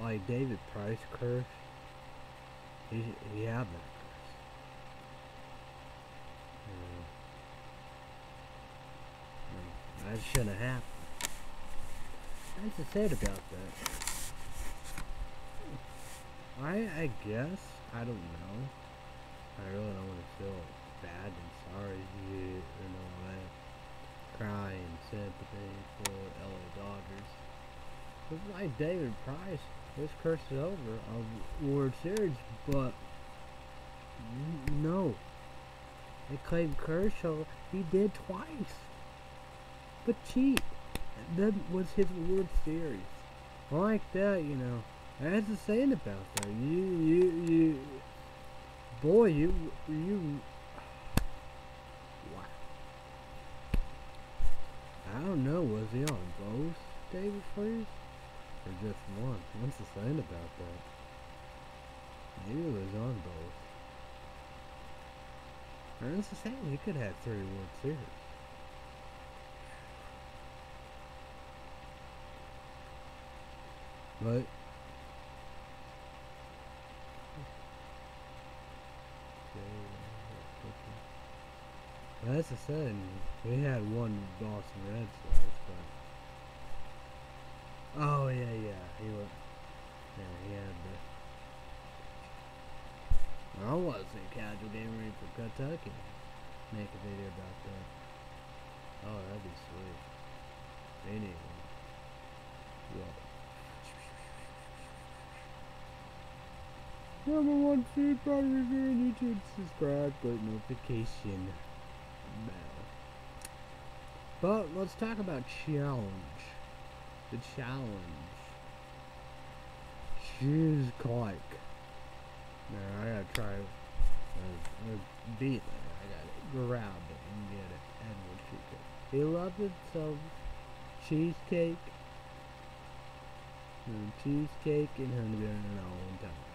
Like David Price curse. He he had that curse. You know, that shouldn't have happened. That's the sad about that. I I guess I don't know. I really don't want to feel bad and sorry you and all that. Cry and sympathy for LA Dodgers. But like David Price, this curse is over of World Series, but no. They claimed Kershaw, he did twice. But cheap that was his World Series. Like that, you know. That's the saying about that. You, you, you, boy, you, you. Wow. I don't know. Was he on both David Freese? Or just one. What's the saying about that? Maybe it was on both. Or it's the same. He could have three World Series. But That's the thing. We had one Boston Red Sox, but oh yeah, yeah, he was. Yeah, he had the. I was a casual game ready for Kentucky. Make a video about that. Oh, that'd be sweet. Anyway, yeah. Number one food product review on YouTube. Subscribe, click notification bell. But let's talk about challenge. The challenge. Choose Clark. Now I gotta try. Uh, uh, beat that. I gotta grab it and get it. Edward cheesecake. He loved it so. Cheesecake. And cheesecake and honey bun all one time.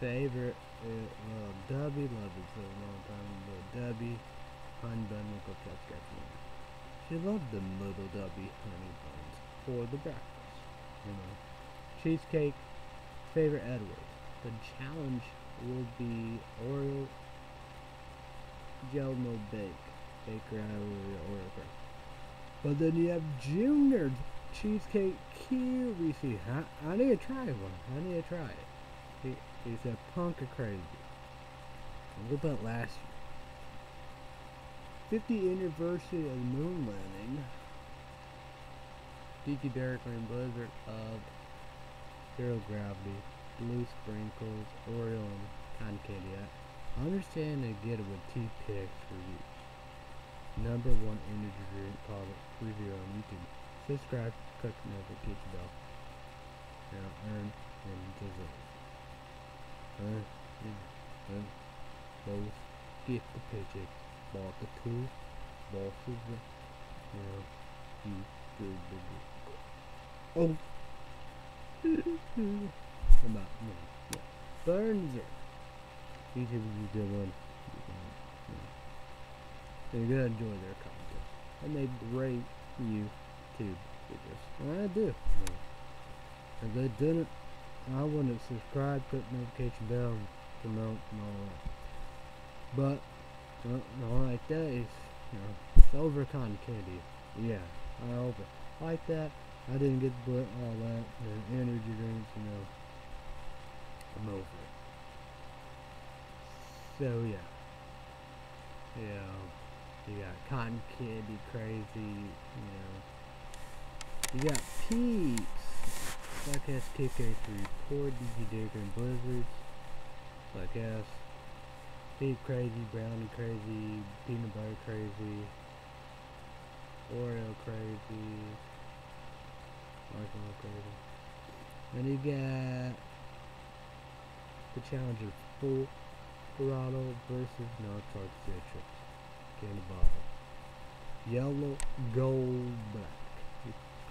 Favorite, uh, well, Debbie loved it for a long time, but Debbie honey bun a scratch She loved the little Debbie honey buns for the breakfast, you know. Cheesecake, favorite Edward. The challenge will be Oreo gel no bake. Baker I Oreo crust. But then you have Junior cheesecake QVC. I, I need to try one. I need to try it. He, he said punk or crazy. What about last year? 50 anniversary of the moon landing. DT Dairy Queen Blizzard of Zero Gravity, Blue Sprinkles, Oreo, and I understand they get it with T-Picks reviews. Number one energy drink product review on YouTube. Subscribe, click the notification bell. Now earn and deserve. Earn and both uh, get the paycheck. Bought the two bosses. You know, oh. you good baby. Oh. About me. Yeah. Burns it. YouTube is a good one. You're gonna enjoy their content. And they rate you YouTube videos. I do. If they didn't, I wouldn't subscribe, put notification bell, and promote and all that. But, uh, well, all like that is, you know, it's over cotton candy. Yeah, I over. Like that, I didn't get the book, all that, the energy drinks, you know. I'm over it. So, yeah. Yeah. You got cotton candy crazy, you know. You got Peeps. Podcast KK3 Poor DG Digger and Blizzards. Podcast. Peep Crazy, Brownie Crazy, Peanut Butter Crazy, Oreo Crazy, Marshmallow Crazy. And you got the Challenger Full Throttle versus No Charge Citrus. Candy bottle. Yellow, gold, black.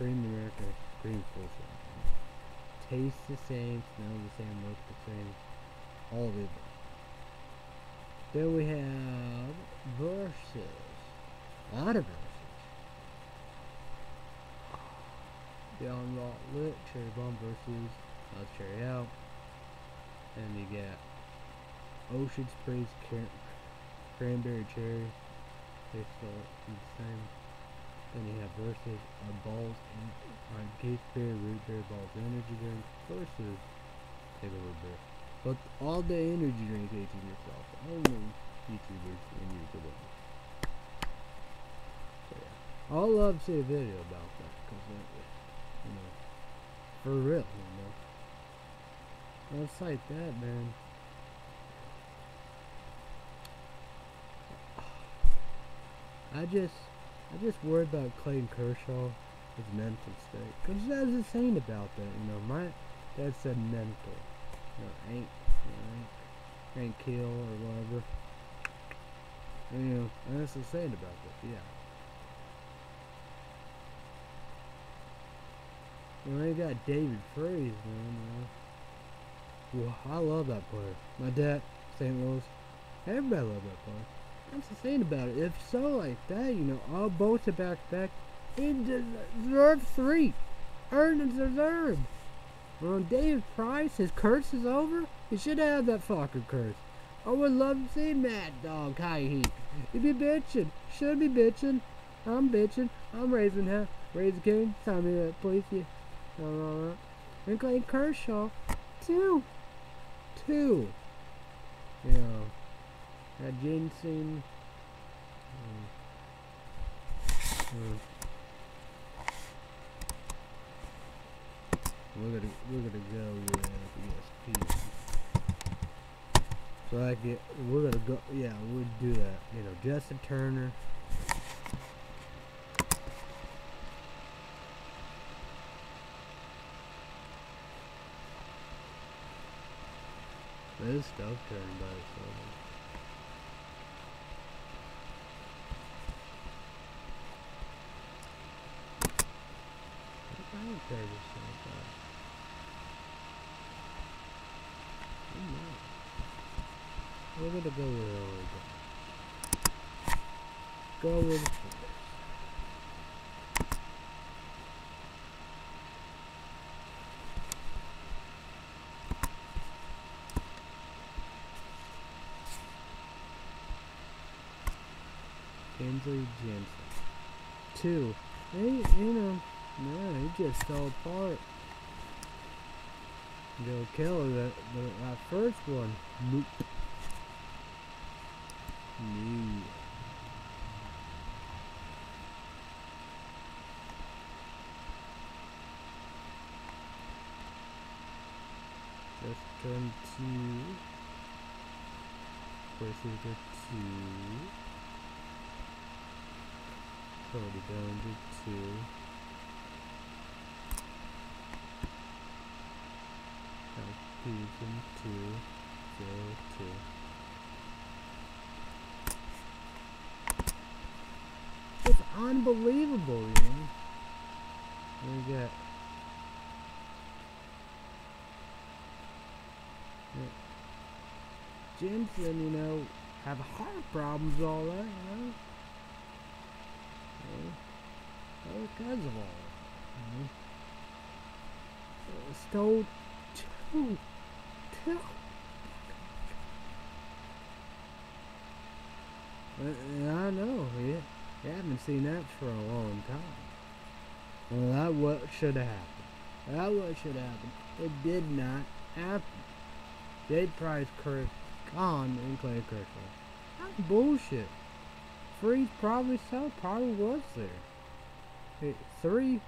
Green America, green full Taste the same, smell the same, look the same, all of it. Then we have versus. A lot of verses. Beyond Rock Lit, Cherry Bomb versus Let's Cherry Out. And you get Ocean Sprays, Cranberry Cherry. Still the same. Then you have versus uh, balls and Gates Bear, Root Beer Balls Energy Drink versus a Root Beer. But all the energy drink eating yourself. Only YouTubers and YouTubers. So yeah. I'll love to see a video about that because you know, for real, you know. It's like that, man. I just I just worry about Clayton Kershaw, his mental state. Because that's the saying about that, you know, my dad said mental. You know, ain't, you know, ain't, ain't kill or whatever. And, you know, and that's the about that, yeah. Well, they got David Freese, man. Well, I love that player. My dad, St. Louis. Everybody loved that player. I'm just saying about it. If so like that, you know, all boats are back back. He deserved three. Earned and deserved. When David Price, his curse is over, he should have that fucking curse. I would love to see Mad Dog High. He'd be bitching. Should be bitching. I'm bitching. I'm raising hell. Raising king. Tell me that, please. Yeah. Alright. And Clay Kershaw. Two. Two. Yeah. That ginseng. Mm. Mm. We're gonna we're gonna go with ESP. So I get we're gonna go yeah, we'll do that. You know, Justin Turner. This stuff turned by itself. I don't care this like that. We're gonna go with Go with Kenley Jansen. Two. Hey, you know, man, he just fell apart. Joe Keller, that, that first one. Nope. No. Just turn two. Procedure two. Cody Bellinger two. Zero two. It's unbelievable, you know. We got Jansen, you know, have heart problems all that, you know. All kinds of all that, you know. Stole two, I know, yeah. I haven't seen that for a long time. Well, that what should have happened. That what should have happened. It did not happen. Dead Price Curse gone in Clay Kershaw. That's bullshit. Freese probably so, probably was there. Three,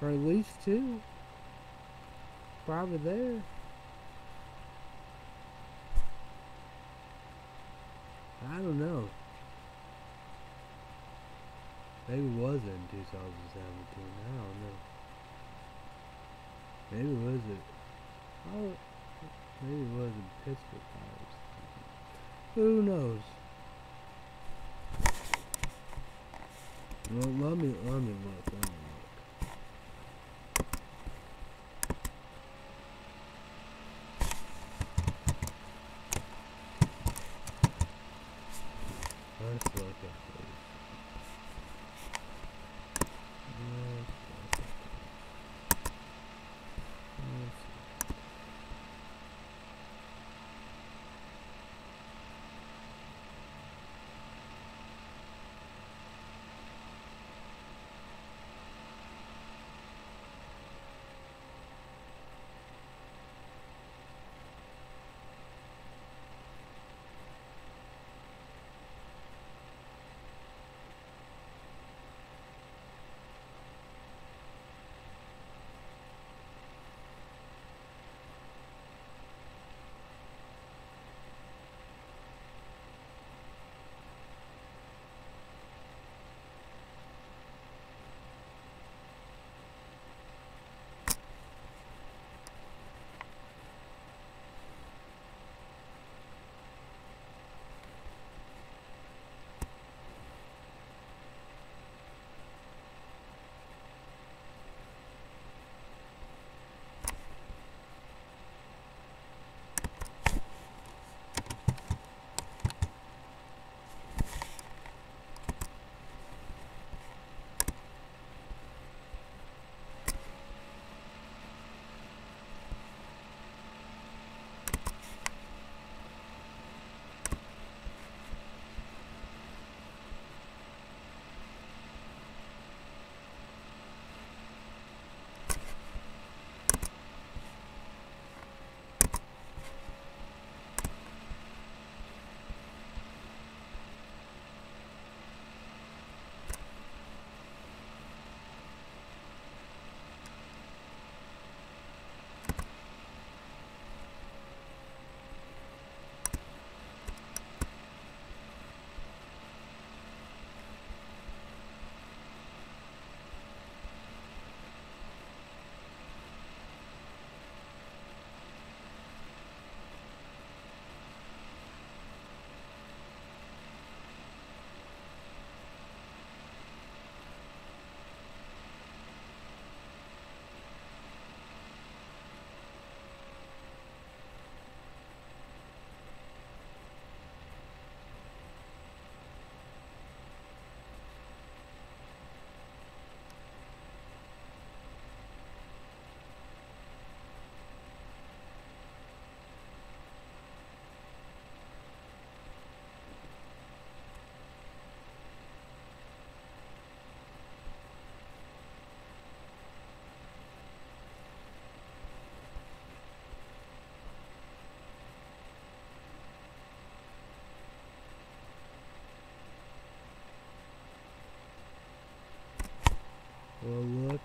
or at least two. Probably there. I don't know. Maybe it was in 2017. I don't know. Maybe it was it. Oh, maybe it was in Pittsburgh Pirates. Who knows? Well, let me let me look. Let me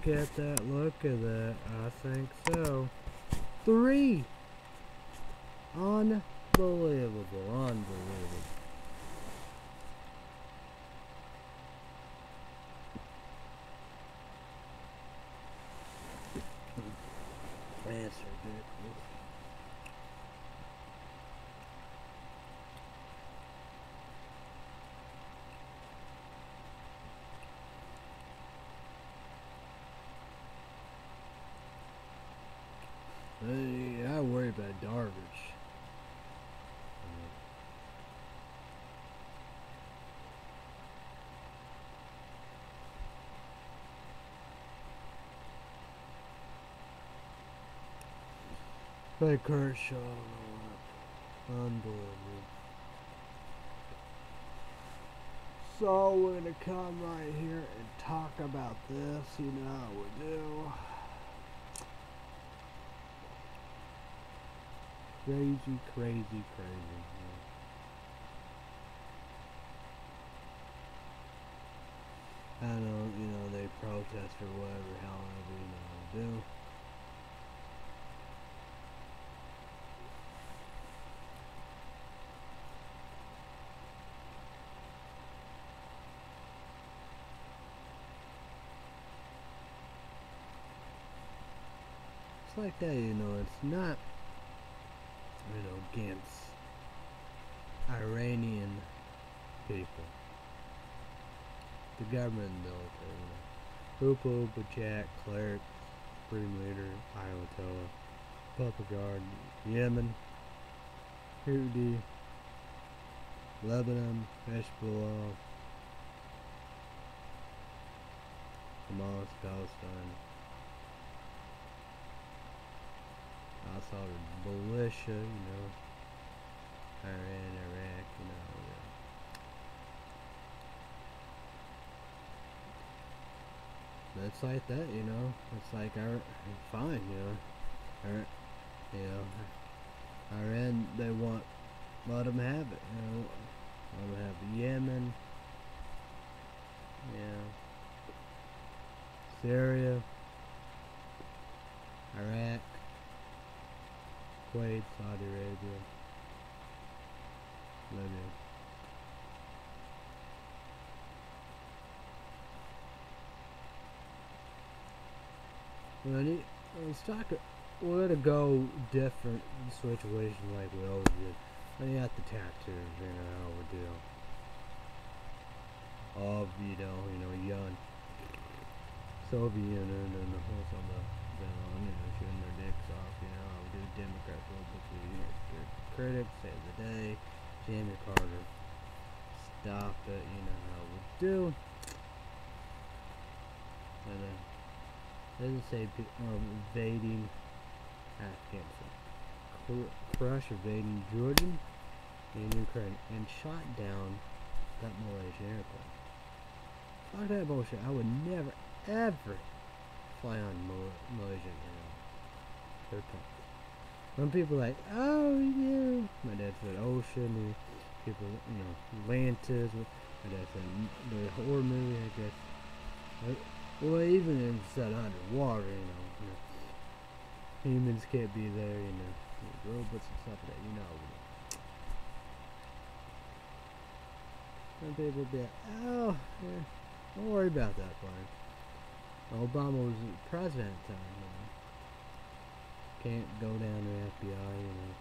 at that, look at that. I think so. Three! Unbelievable, unbelievable. That's ridiculous. Hey, I worry about Darvish. Hey, Kershaw. Unbelievable. So we're gonna come right here and talk about this, you know how we do. Crazy, crazy, crazy. I know, you know, they protest or whatever, however, you know, do. Like that, you know, it's not, you know, against Iranian people. The government military, you know. Hoopo, Bajak, Cleric, Supreme Leader, Ayatollah, Public Guard, Yemen, Houthi, Lebanon, Hezbollah, Hamas, Palestine, Assad or militia, you know, Iran, Iraq, you know, it's like that, you know. It's like our fine, you know. Our, you know, Iran, they want let them have it, you know. Let them have Yemen, yeah, Syria, Iraq, Saudi Arabia, Libya. Well, let's talk. We're gonna go different situation like we always did. I got the tattoos, you know how we do. Of you know, you know, young Soviet Union and the whole on the down, you know, shooting their dicks off, you know, how we do Democrat Republican, critics, save the day, Jimmy Carter, stop it, you know how we do. And then doesn't say um, invading Afghanistan. Cr- crush invading Jordan and Ukraine and shot down that Malaysian airplane. Fuck that bullshit. I would never, ever fly on Mal- Malaysian airplanes. When people like, oh, yeah. My dad said oh, ocean, and people, you know, Atlantis. My dad said the horror movie, I guess. Well, even if it's underwater, you know, you know, humans can't be there, you know, robots and stuff like that, you know. Some people be like, oh, yeah, don't worry about that part. Obama was president at the time, you know. Can't go down to the FBI, you know.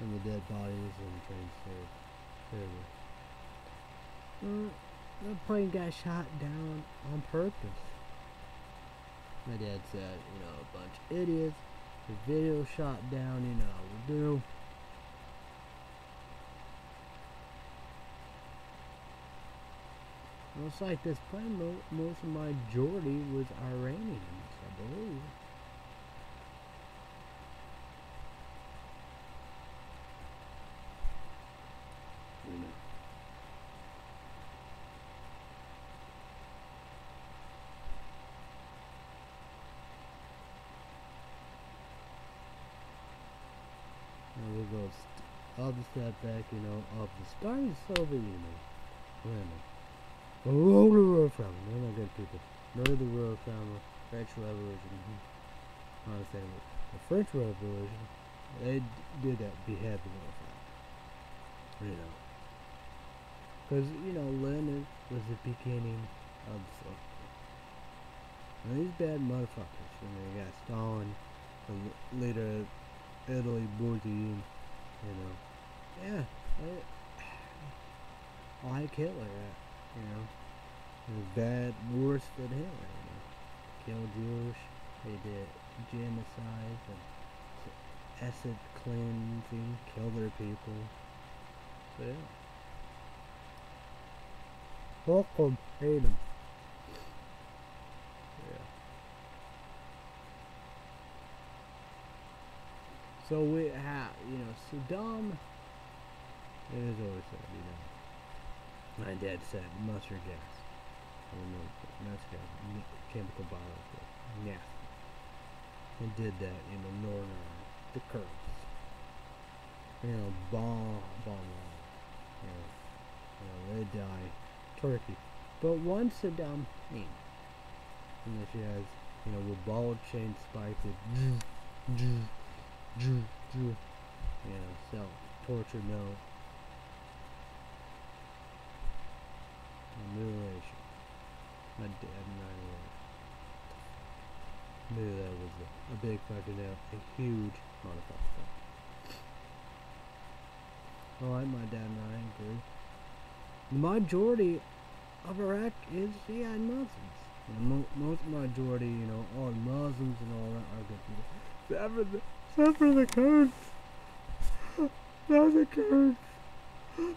And the dead bodies and train server. Mm, the plane got shot down on purpose. My dad said, you know, a bunch of idiots. The video shot down, you know, we do. Looks like this plane, mo- most of my majority was Iranians, I believe. You know. And we'll go just step back, you know, of the starting Soviet Union. Women. Murder the royal family. They're not good people. Murder the royal family. French Revolution. I Hmm. Honestly, the French Revolution, they did that, behead the royal family. You know. Because, you know, Lenin was the beginning of the now, these bad motherfuckers. You know, you got Stalin, the leader of Italy, Bourdain, you know. Yeah, I, like Hitler, you know. He was bad, worse than Hitler, you know. Killed Jewish, they did genocide and acid cleansing, kill their people. So, yeah. 'em, hate 'em. Yeah. So we have, you know, Saddam. It is always said, you know. My dad said mustard gas. I don't know, mustard gas, chemical violence. Yeah. And did that, you know, Northern the Kurds. You know, bomb, bomb, you know, you know, they die. Turkey. But once Saddam Hussein, you know, she has, you know, with ball chain spikes, it, you know, self torture, no. Mutilation. And I were, knew that was a, a big fucking deal. A huge motherfucker. Alright, my dad and I agree. The majority of Iraq is Shiite Muslims. And mo- most majority, you know, all Muslims and all that are good people. Except for the, except for the Kurds. Not the Kurds.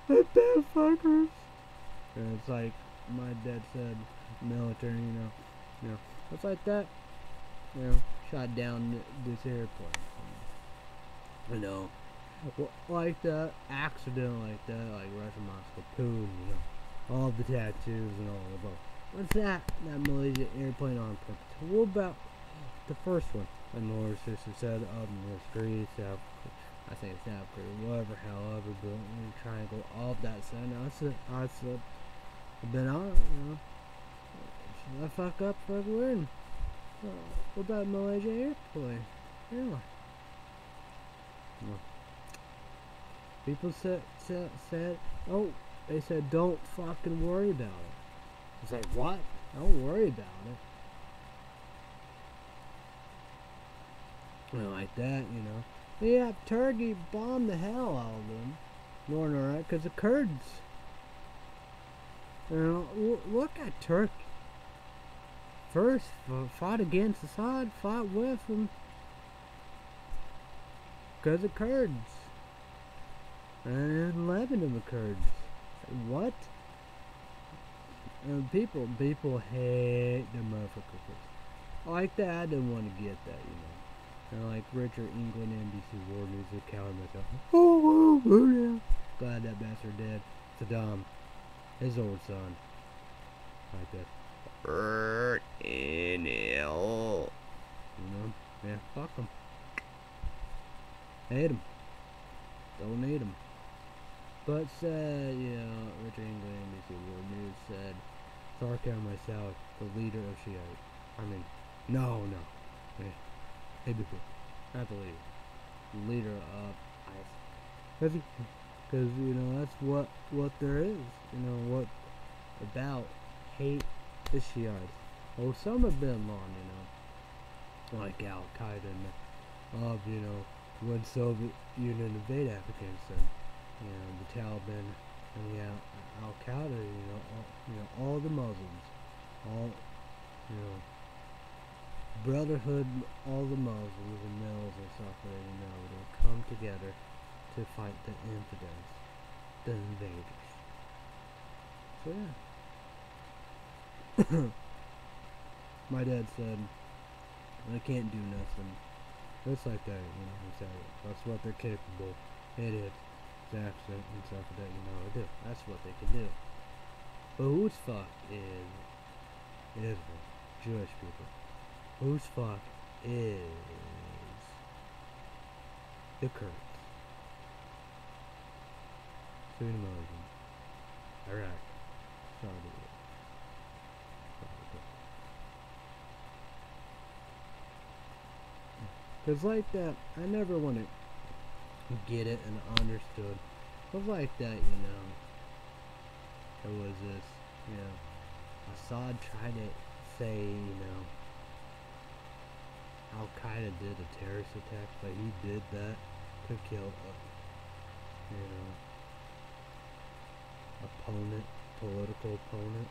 The bad fuckers. And it's like my dad said, military, you know, you know, it's like that. You know, shot down this airplane. You know, like that accident, like that, like Russian Moscow, Putin, you know, all the tattoos and all of them. What's that? That Malaysia airplane on purpose. What about the first one? And Laura's sister said, oh, of North Korea, South, I think South Korea, whatever, however, but know, triangle, all of that. Now, I said, I said, I've been on, you know. Should I fuck up for win? Uh, what about Malaysia? Airline? No. People said, said, said, oh, they said, don't fucking worry about it. It's like, what? Don't worry about it. Like that, you know. Yeah, Turkey bombed the hell out of them. Northern Iraq, because the Kurds. You know, look at Turkey. First, fought against Assad, fought with him. Because of Kurds. And Lebanon, the Kurds. What? And people, people hate the motherfuckers. Like that, I didn't want to get that, you know. And like Richard Engel, NBC World News, I counted myself. Oh, oh, oh, yeah. Glad that bastard dead. Saddam, his old son. Like that. In hell. You know? Yeah, fuck them. Hate them. Don't need them. But said, you know, Richard Engel, NBC World News said, Sarkar myself, the leader of Shiite. I mean, no, no. Hey, hey, people. Not the leader. The leader of ISIS. Because, you know, that's what, what there is. You know, what about hate the some have been long, you know, like Al Qaeda and of you know when Soviet Union invaded Afghanistan, you know the Taliban and the Al Qaeda, you know, all, you know all the Muslims, all you know brotherhood, all the Muslims and males and stuff that you know will come together to fight the infidels, the invaders. So yeah. My dad said, I can't do nothing. It's like that, you know, he said, that's what they're capable. It is. Idiots, accident and stuff like that, you know, they do. That's what they can do. But whose fuck is Israel? Jewish people. Whose fuck is the Kurds? Sunni Muslims. Iraq. Saudi. Cause like that, I never want to get it and understood. Cause like that, you know, it was this, you know, Assad tried to say, you know, Al Qaeda did a terrorist attack, but he did that to kill a, you know, opponent, political opponent.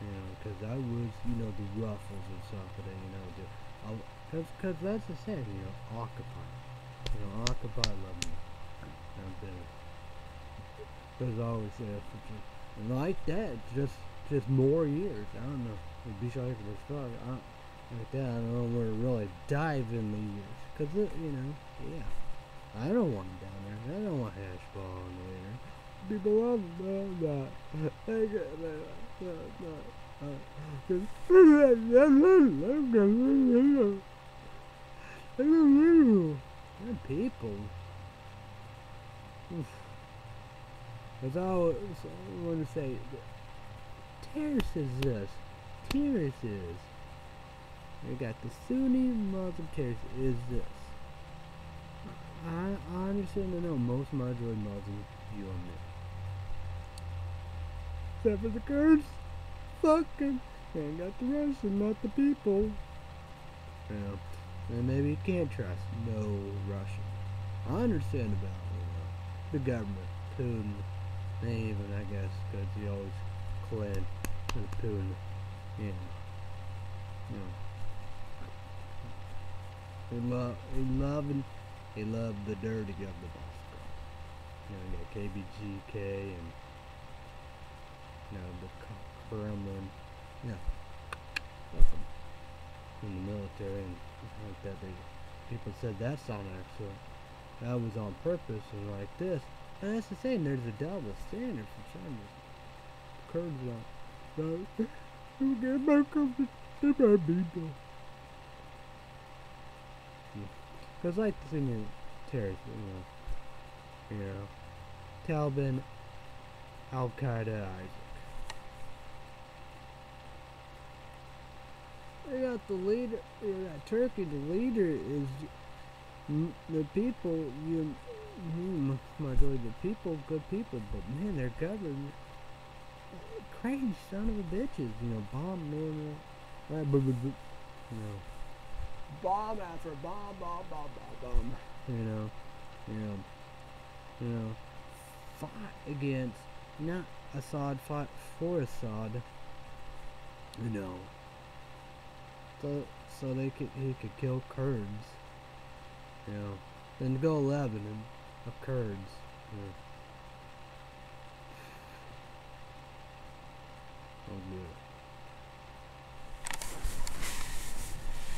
You know, because I was, you know, the ruffles and stuff, but you know, the, because cause that's the same, you know, Occupy. You know, Occupy love me. I'm bitter. There's always there for just, like that, just just more years. I don't know. It'd be like this fuck. I, like that, I don't know where to really dive in the years. Cause it, you know, yeah. I don't want it down there. I don't want hash ball on the later. People love that. I get that. And people. Oof. all. I want to say, is this. Is. We got the Sunni Muslim terrorist is this. I, I understand and know most majority Muslims view on this. Except for the Kurds. Fucking. Ain't got the rest and not the people. Know. And maybe you can't trust no Russian. I understand about, you know, the government. Putin. Even, I guess, because he always claimed with Putin. Yeah. You know. He love, he loving, he loved the dirty of the Bosco. You know, you got KBGK and, you know, the Kremlin. Yeah. In the military and like that, they, people said that's on accident. That was on purpose and like this. And that's the same, there's a double standard for China. Kurds on. No. You get back up to my people. Because hmm. like the thing in terrorists, you know, you know, Taliban, Al Qaeda, Isaac. They got the leader. You got Turkey. The leader is the people. You, mm, majority of the people, good people, but man, their government, crazy son of a bitches. You know, bomb man. right? But, but, but, you know bomb after bomb, bomb, bomb, bomb, bomb. You know, you know, you know, fought against not Assad, fought for Assad. You know, so so they could he could kill Kurds. You know, then go Lebanon of Kurds. You know. Oh, yeah.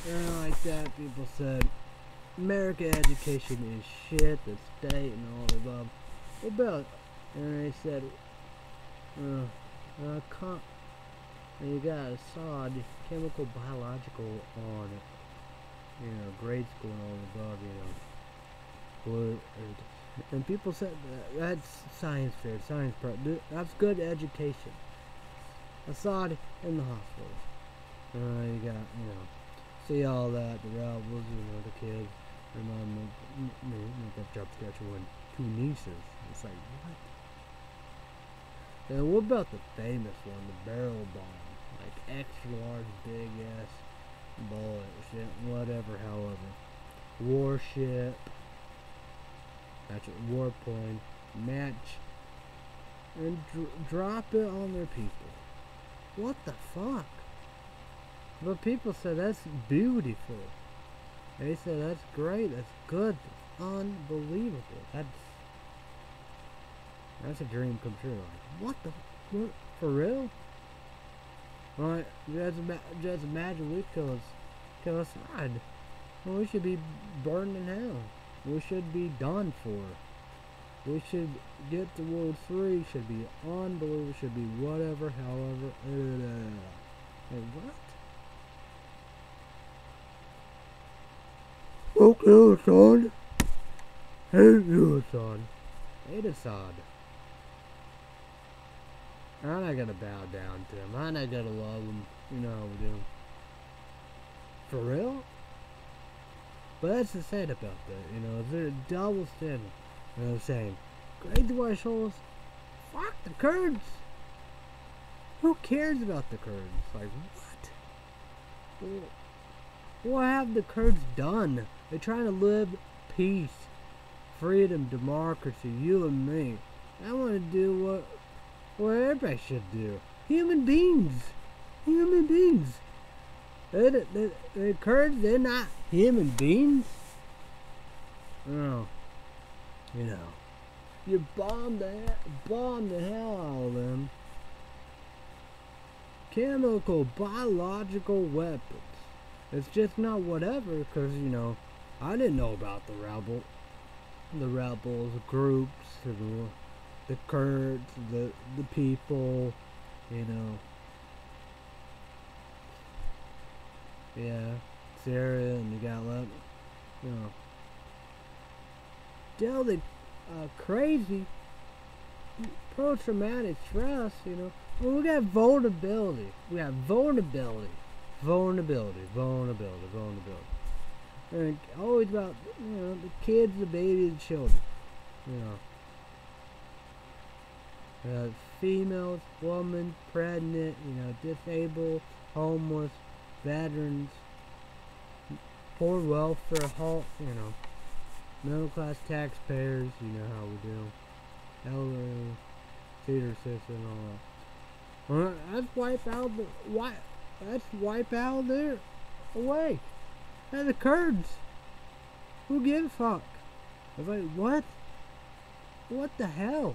And like that, people said, American education is shit, the state and all the above. What about, and they said, uh, uh, and you got a Assad, chemical, biological on it. You know, grade school and all above, you know. Blue, and people said that, that's science fair, science pro, that's good education. Assad in the hospital. Uh, you got, you know see all that, the rebels, you know, the kids, and then the, the job schedule and two nieces. It's like, what? And what about the famous one, the barrel bomb? Extra large, big ass bullet, shit, whatever, however. Warship, that's a warplane, match, and dr drop it on their people. What the fuck? But people said that's beautiful. They said that's great, that's good, that's unbelievable. That's that's a dream come true. Like, what the for real? Right, just, just imagine we kill us, kill Assad. Well, we should be burned in hell. We should be done for. We should get to World 3, should be unbelievable, should be whatever, however. Uh, hey, what? Okay, Assad. Hate you, Assad. Hate Assad. I'm not gonna bow down to him. I'm not gonna love him. You know how we do. For real? But that's the sad about that, you know, they're double standard. You know what I'm saying? Great white souls, fuck the Kurds. Who cares about the Kurds? Like, what? What have the Kurds done? They're trying to live peace, freedom, democracy, you and me. I want to do what, what I should do. Human beings. Human beings. The, the, the Kurds, they're not human beings. Oh, you know, you bomb the bomb the hell out of them. Chemical, biological weapons. It's just not whatever, because you know, I didn't know about the rebel, the rebels groups, the the Kurds, the the people, you know. Yeah, Syria and you got Lebanon, you know. Still, the uh, crazy post-traumatic stress, you know. Well, we got vulnerability. We got vulnerability, vulnerability, vulnerability, vulnerability. And always about you know the kids, the babies, the children. You know, uh, females, women, pregnant, you know, disabled, homeless, veterans, poor welfare, halt, you know, middle class taxpayers. You know how we do, elderly, theater system, and all that. Let's wipe out the why. Let's wipe out there away. And the Kurds. Who gives a fuck? I was like, what? What the hell?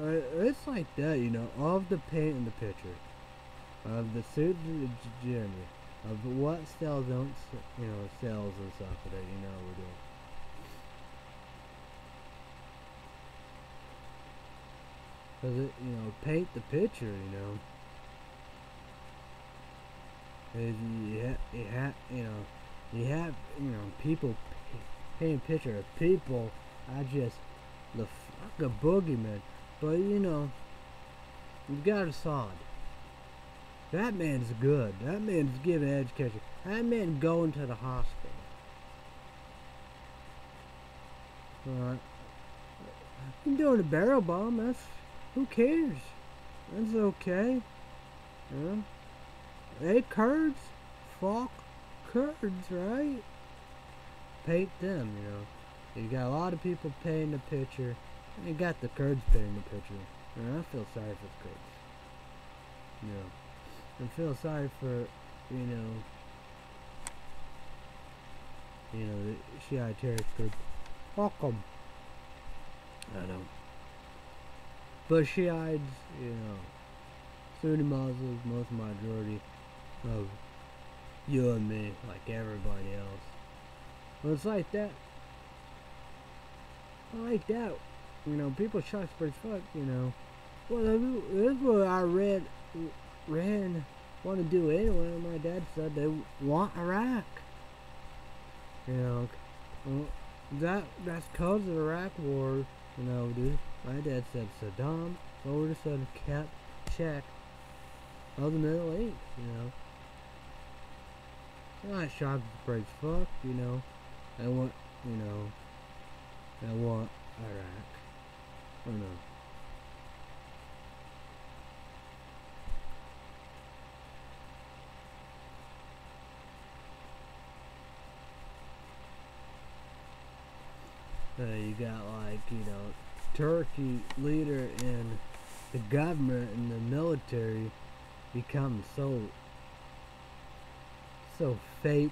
Uh, it's like that, you know, of the paint in the picture, of the suit Jeremy, of what sells don't, you know, sells and stuff that you know we're doing. Cause it, you know, paint the picture, you know. Is you have, you have, you know, you have, you know, people paint a picture of people. I just the fucking boogeyman. But you know, you've got Assad. That man's good. That man's giving education. That man going to the hospital. Alright. I'm doing a barrel bomb. That's who cares? That's okay. Yeah. Hey, Kurds. Fuck Kurds, right? Paint them, you know. You got a lot of people painting the picture. You got the Kurds painting the picture. And I feel sorry for the Kurds. You know. I feel sorry for, you know, you know, the Shiite terrorist group. Fuck them. I know. But Shiites, you know, Sunni Muslims, most majority of you and me, like everybody else. Well, it's like that. I like that. You know, people shocked as fuck, you know. Well, this is what I read, read, want to do anyway. My dad said they want Iraq. You know, that that's cause of the Iraq war. You know, dude. My dad said Saddam the sun kept check of the Middle East. You know. I'm not shocked as fuck. You know. I want, you know, I want Iraq. You got like, you know, Turkey leader in the government and the military become so so fake.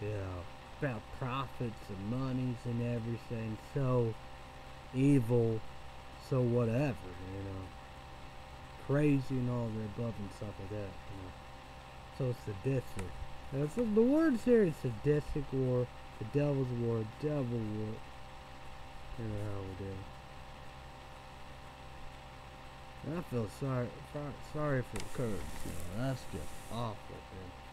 You know, about profits and monies and everything. So evil, so whatever, you know. Crazy and all the above and stuff like that, you know. So sadistic. That's the the word series. Sadistic war, the devil's war, devil war. You know how we do. I feel sorry, sorry for the Kurds. You know, that's just awful, man.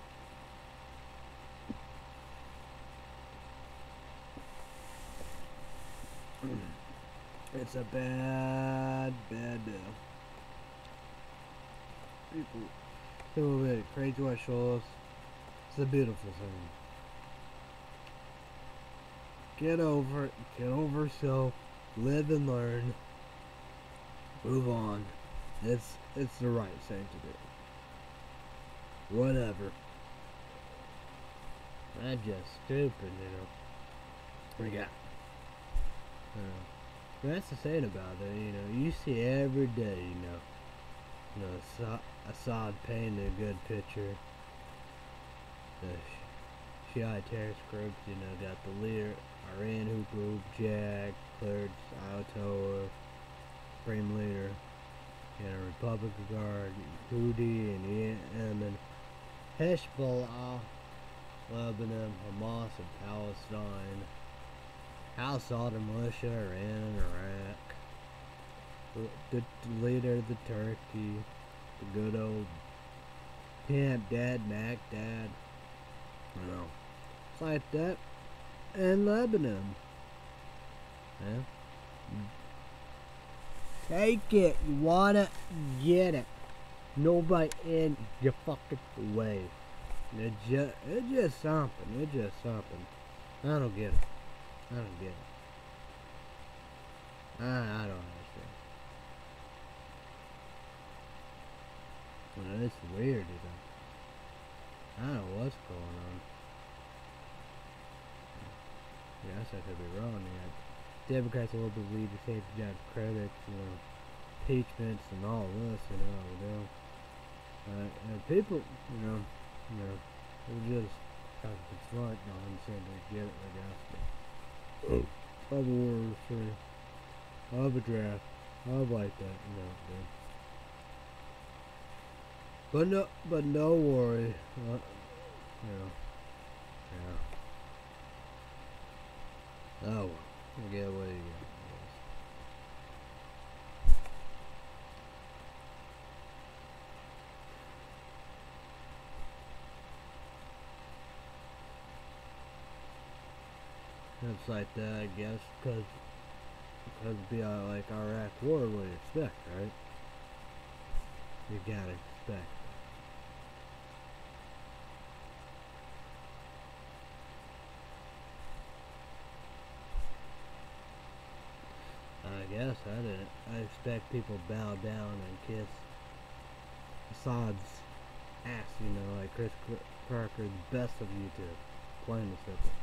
Hmm. It's a bad, bad deal. People, people with crazy white shoulders. It's a beautiful thing. Get over it. Get over yourself. Live and learn. Move on. It's it's the right thing to do. Whatever. I'm just stupid, you know. We got. That's the thing about it, you know. You see every day, you know. You know, Assad, Assad painted a good picture. The Sh- Shiite terrorist groups, you know, got the leader, Iran Hooper, Jack, Kurds, Ayatollah, Supreme Leader, you know, Republican Guard, Houthi and Yemen, Hezbollah, Lebanon, Hamas, and Palestine. Al Saud and militia, Iran in Iraq. The, the leader of the Turkey, the good old Pimp Dad, Mac Dad. You know, it's like that. And Lebanon. Yeah. Take it. You want it? Get it. Nobody in your fucking way. It just, it's just something. It's just something. I don't get it. I don't get it. I, I don't understand. Well, it's weird. I don't know what's going on. Yeah, I could be wrong. Yeah, Democrats will believe the same job credits, you know, impeachments and all this, you know, you know. Uh, and people, you know, you know, they're just kind of you know, understand they get it, I guess. But I have a war for, I have a draft. I like that, you know. But, no, but no worry, uh, know, yeah. Oh, get away you get. I guess. It's like that, I guess, because because be uh, like Iraq war, you expect, right? You gotta expect. I guess I didn't. I expect people bow down and kiss Assad's ass, you know, like Chris Parker's best of YouTube. Plain and simple.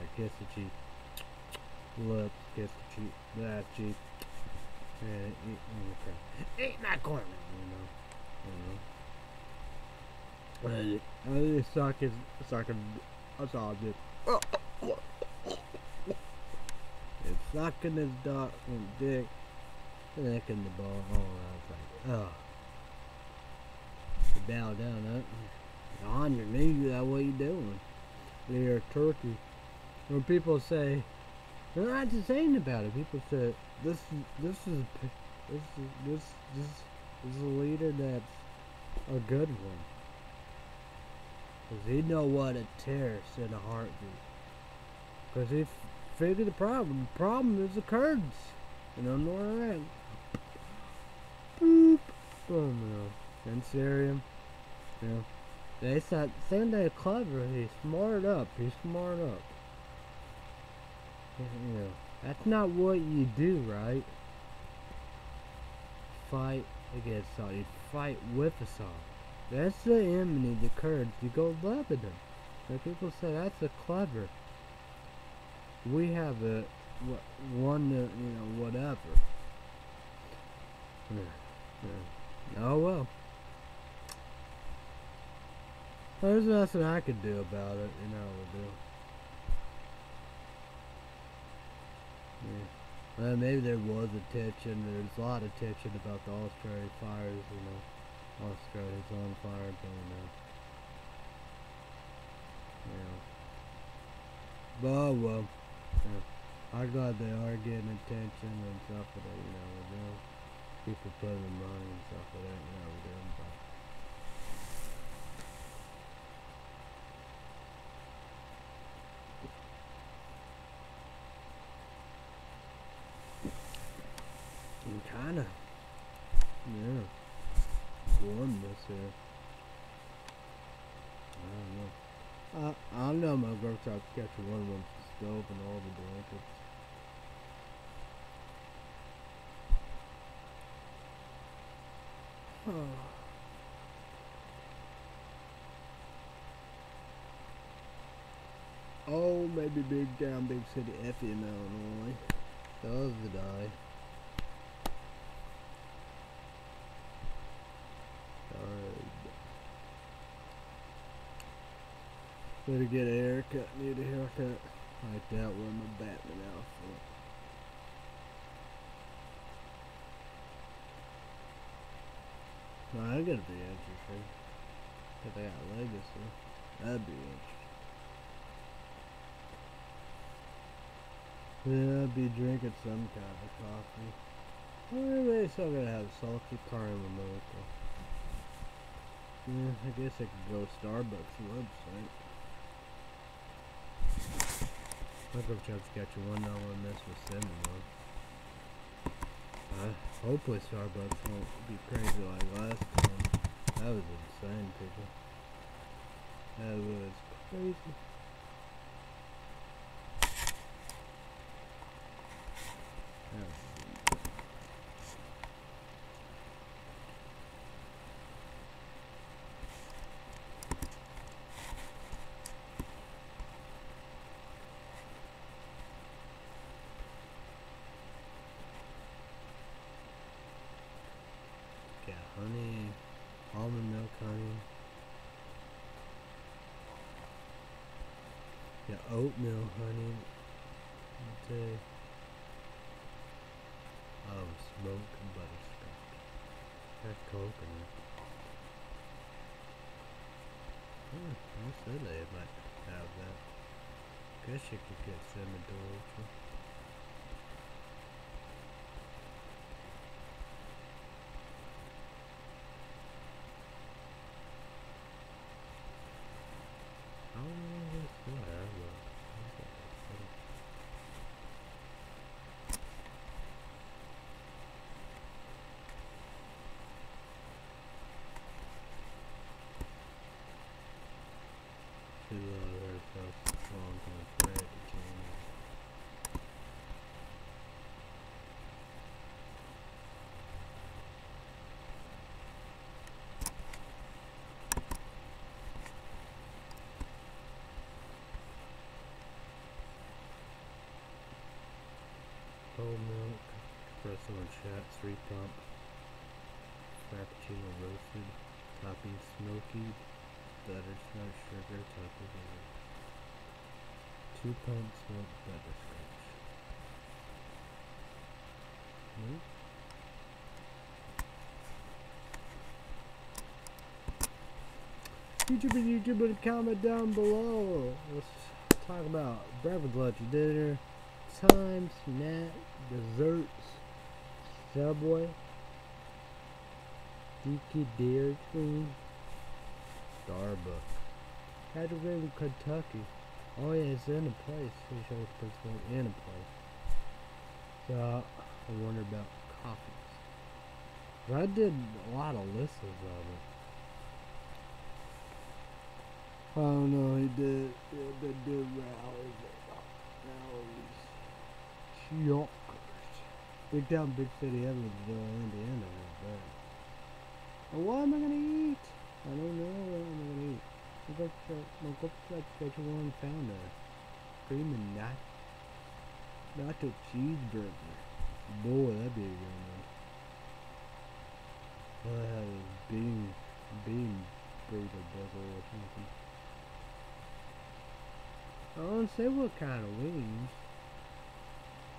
I the cheek. Look, kiss the cheek. That cheek. And eat, okay. eat you know. You know. And I just suck uh, his, suck him, Assad did. It's sucking his dog and dick, licking the ball. Oh, I was like, oh. You bow down, huh? On your knees, that what you doing. there turkey. When people say, they're not just saying about it. People say, this is, this is, this is, this, this, is a leader that's a good one. Cause he know what a terrorist in a heartbeat. Cause he figured the problem. The problem is the Kurds. You know, Northern Ireland. Boop. You know. In Syria. Know. They said, they're clever. He's smart up. He's smart up. That's not what you do, right? Fight against Assad. You fight with Assad. That's the enemy, the Kurds. You go Lebanon. And people say that's a clever. We have a one, uh, you know, whatever. Oh well. There's nothing I could do about it, you know. I do. Yeah. Well, maybe there was attention. There's a lot of tension about the Australian fires, you know. Australia's on fire, but, you know. Yeah. But, well, yeah. I'm glad they are getting attention and stuff, but, you know, we're doing people putting money and stuff like that, you know, we're doing. And kinda, yeah, warm this here. I don't know. I, I know my girl tried to catch one with the stove and all the blankets. Oh. oh, maybe big down, big city Effie in Illinois. The die. Alright. Better get a haircut. Need a haircut. Like that one with my Batman outfit. No, I gotta be interesting. If they got legacy, that'd be interesting. Yeah, I'd be drinking some kind of coffee. Well, still gonna have salty caramel mocha. Yeah, I guess I could go Starbucks website. Welcome Chubbs got your one dollar miss with cinnamon. Uh, hopefully Starbucks won't be crazy like last time. That was insane, people. That was crazy. Yeah. Got honey, almond milk honey. Got oatmeal honey. Okay. Oh, smoked butterscotch. That's coconut. Hmm, I said they might have that. Guess you could get some cinnamon dolce. I don't know if they still have that. I thought they still to uh, their first long time thread to change. Whole milk, espresso and chat, three pump, frappuccino roasted, topping smoky, butterscotch sugar, topping of two pump smoked butterscotch. Hmm? YouTuber, YouTuber, comment down below. Let's talk about breakfast, lunch, dinner, time, snack, desserts, Subway, Dookie Dairy Queen, Starbucks. Had to go to Kentucky. Oh yeah, it's in a place. Sure it's Pennsylvania in a place. So I wonder about coffees. I did a lot of lists of it. Oh, I don't know, he did, yeah, they did rallies, rallies, shockers. Big town, big city, Evansville, Indiana. And what am I gonna eat? I don't know what am I gonna eat. I'll go check schedule one found uh, a cream and nut, nacho cheeseburger. Boy, that'd be a good one. All I had is bean, bean burrito burger or something. I don't say what kind of wings.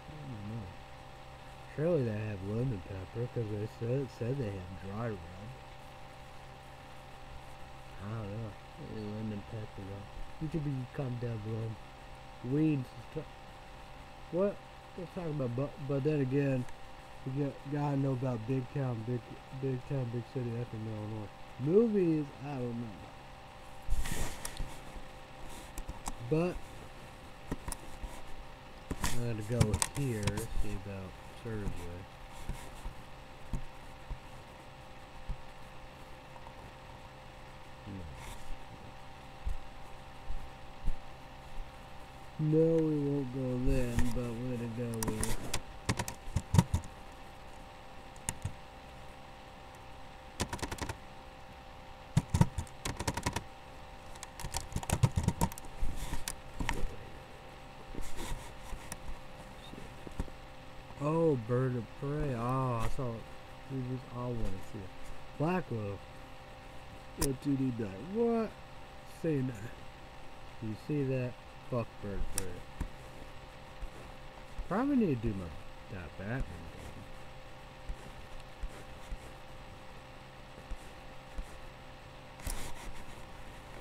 I don't know. Surely they have lemon pepper because they said said they have dry rub. I don't know. Lemon pepper though. You could be comment down below. weeds. What? Let's talk about, but but then again, you got, gotta know about big town, big big town, big city. up in Illinois. Movies, I don't know. But I'm gonna go here, see about survey. No, we won't go then, but we're gonna go with. Oh, bird. Oh, ah, I saw. We just all want to see it. Black Wolf. What you need that? What? Say that. You see that? Fuck bird prey. Probably need to do my that Batman game.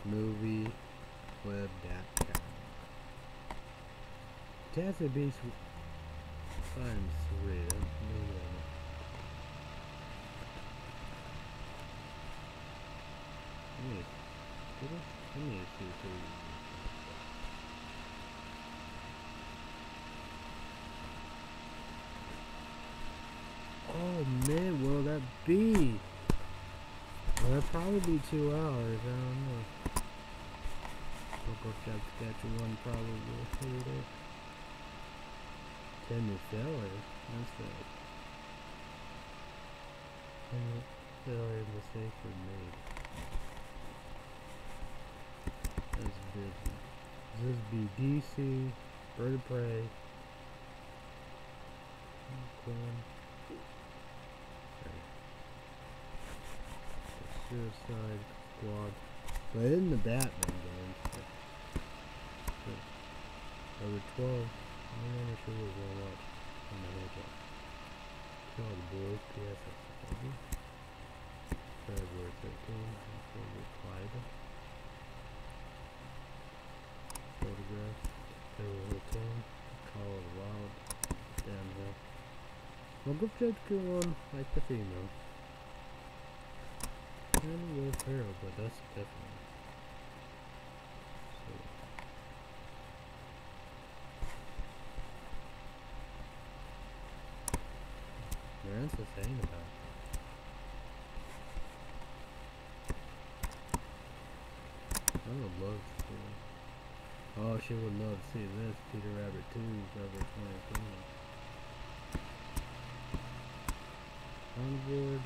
Movie Beasts times three. That's maybe I know. Let me, did I? Let me see if we- Oh man, will that be? Well, that'll probably be two hours. I don't know. Local Job Saskatchewan probably will hate it. Ten sellers. That's right. Ten new seller mistakes were This This be DC, Bird of Prey, okay. Suicide Squad. But in the Batman game, over 12, I'm not sure what I watch on oh my laptop. Tell the boys, PSS, February 13, February 5. Denver. There was a team called Wild Denver. Mogłem go on like the female. Kind of with her, but that's different. So. Marin's the thing about Oh, she would love to see this Peter Rabbit 2 cover 2020. Onboard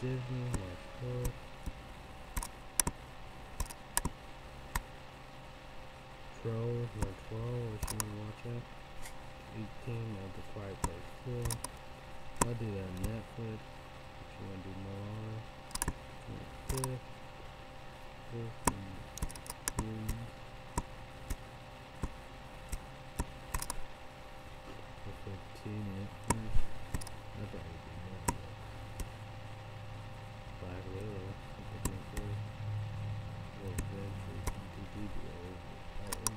Disney March 4th. Trolls March 12, what you wanna watch it? 18 of the Quiet Place 4. I'll do that on Netflix. If you wanna do more. 25th. 5th and June. The 15th, yeah. I thought it'd be more. but- Black Widow, I think it's good. Well, Adventure, DVD deal, all in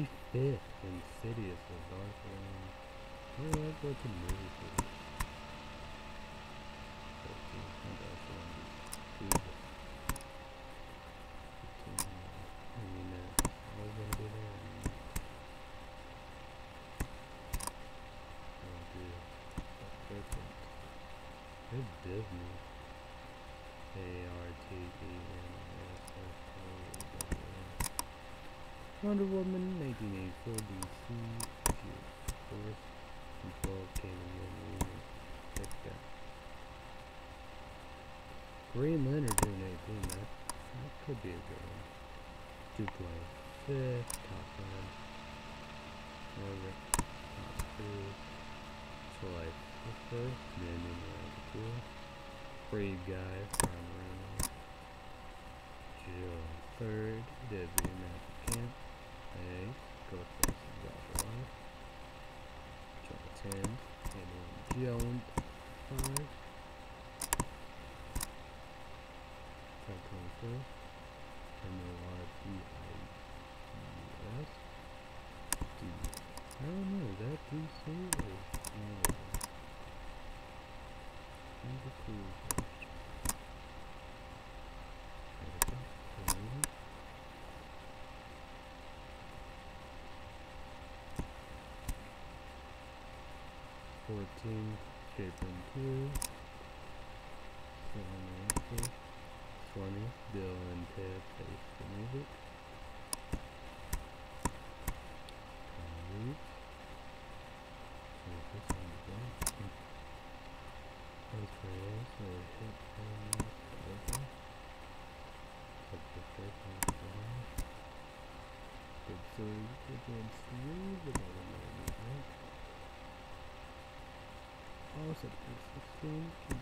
there. 5th, Insidious, The Dark do I go to movie theater? 13th, I think that's one of these Tuesday. 15th, I mean, uh, I was gonna be there. and- Oh, dear. That's perfect. Good Disney. A R T E N S S O W N. Wonder Woman 1984 DC. She was first control in. Check that. Green Lantern June 18. That, that could be a good one. Duplo 6. Top Gun. Orbit. Top 2. July 1st. Minion Round 2. Free Guy. Round. June 3rd. Debbie Magic Camp. Hey, Ghostbusters Afterlife. July 10th. Indiana 13, shaping 2, 20, Dylan Tip, face the music. Thank.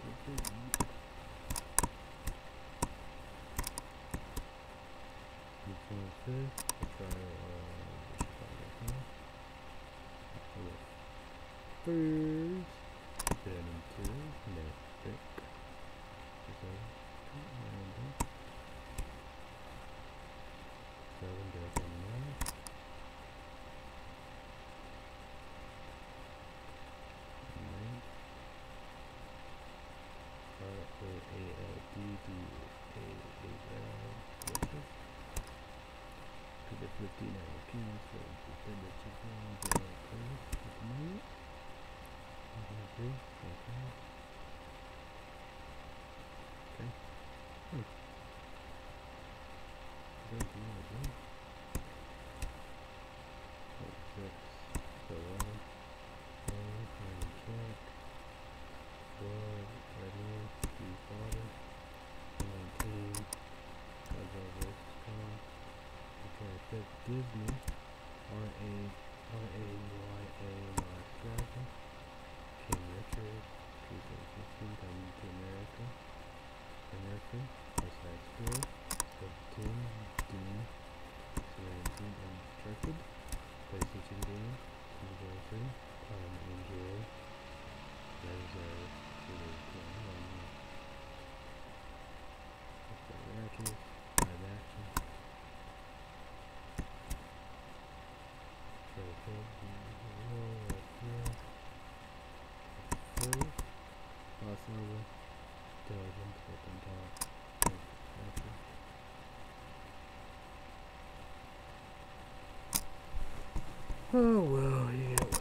Oh well, you what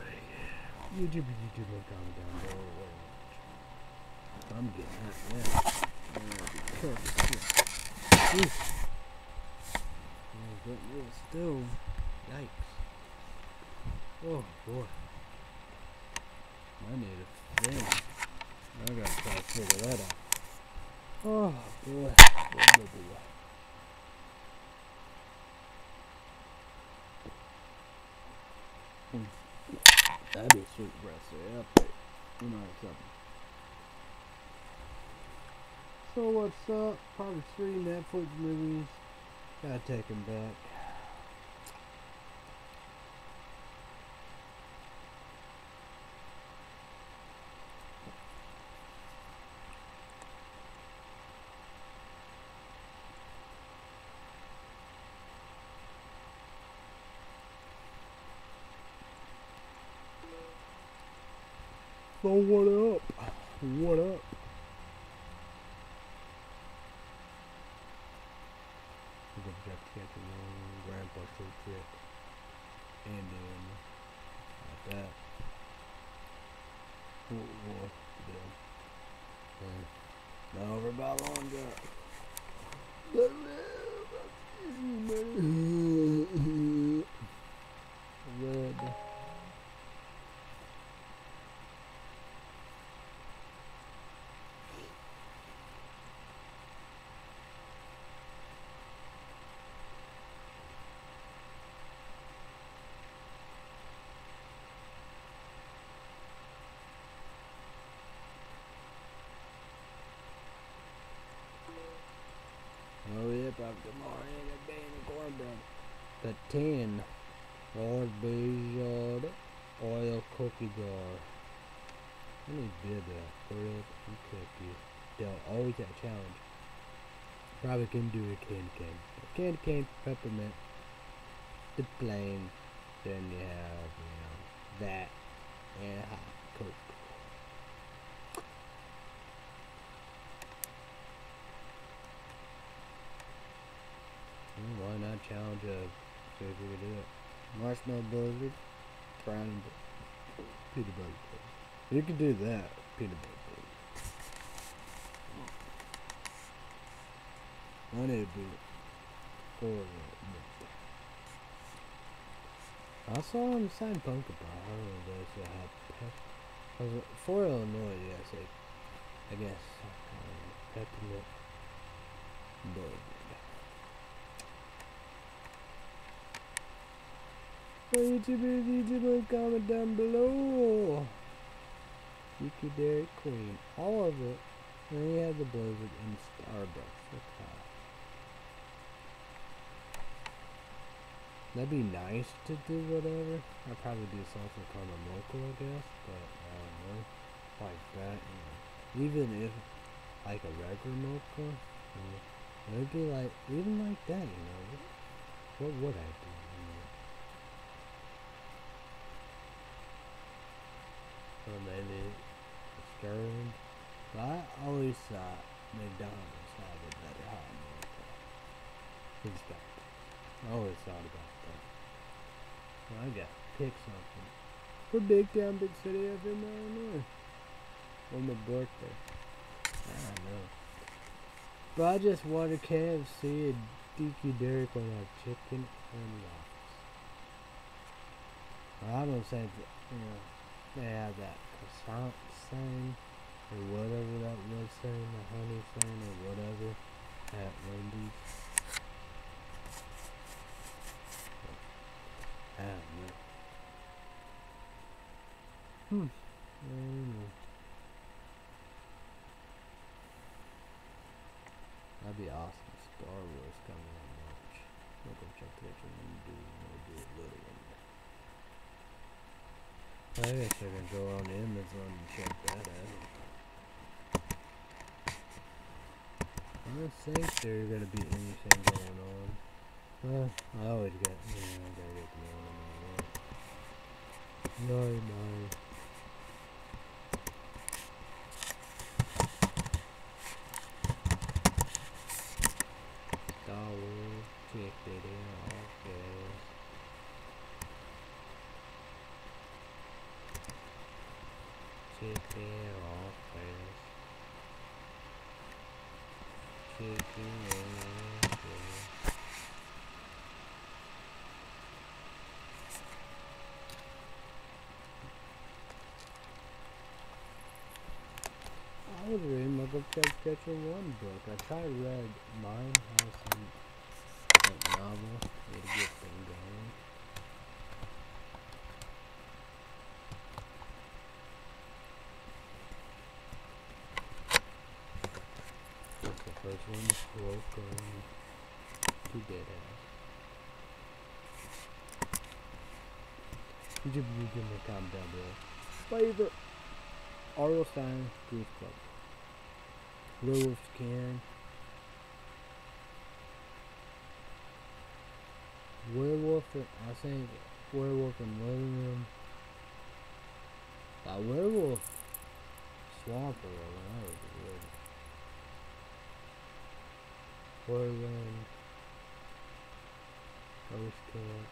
you get. YouTube, YouTube, no comment down below. I'm getting that, yeah. I'm. Oof. Oh, that little stove. Yikes. Oh boy. I need a thing. I gotta try to figure that out. Oh boy. Boy, boy, That'd be a sweet breast there. Up You know something. So what's up? Probably three Netflix movies. Gotta take 'em back. So what up? What up? We're gonna have to catch a long grandpa trip trip. And then like that. What what then? Now over by long drop. Red. Yep, after morning being a cornbread. The tin Lord Bajard oil cookie jar. I need did that. Bread and cookie. They'll always that challenge. Probably can do a candy cane. A candy cane peppermint. The plain. Then you have, you know, that and hot coke. Hmm, challenge a see if we can do it? Marshmallow blizzard, brown peanut butter. You can do that, peanut butter. I need to be for I saw him sign Punker Pie. I don't know if that's what happened. I was for Illinois, yes, I, I guess. Um, peppermint blizzard. For YouTubers, YouTubers, comment down below. Yuki Dairy Queen. All of it. And he had the Blizzard in Starbucks. Look how. That'd be nice to do whatever. I'd probably do something kind of local, I guess. But I don't know. Like that, you know. Even if, like a regular mocha, you know, it'd be like, even like that, you know. What would I do? You know? Or maybe Sterling. But I always thought McDonald's had a better hot mocha. Respect. I always thought about that. So I got to pick something. For Big Town, Big City, FM, Illinois. On my birthday. I don't know. But I just wanted KFC and DQ Dairy Queen have chicken and rice. I don't think, that, you know, they have that croissant thing, or whatever that was saying, the honey thing, or whatever, at Wendy's. I don't. Hmm. I don't know. That'd be awesome. Star Wars coming in March. I'll go check that out and do, I'll do one. I guess I can go on Amazon and check that out. I don't think there's gonna be anything going on. Well, I always got, you know, I gotta get the on No, no. Star Wars, check it out, guys. Check it out, guys. Check it out, guys. I was reading my book Catch Catcher one book. I tried read mine has some like novel way to get things going. That's the first one. Woke um, two dead ass. You just you give me a comment down below. Favorite R.L. Stine Goose Club. Werewolf Skin. Werewolf, I think Werewolf Living Room. Uh, Werewolf Swamp or whatever. Whirlwind. Ghost Camp.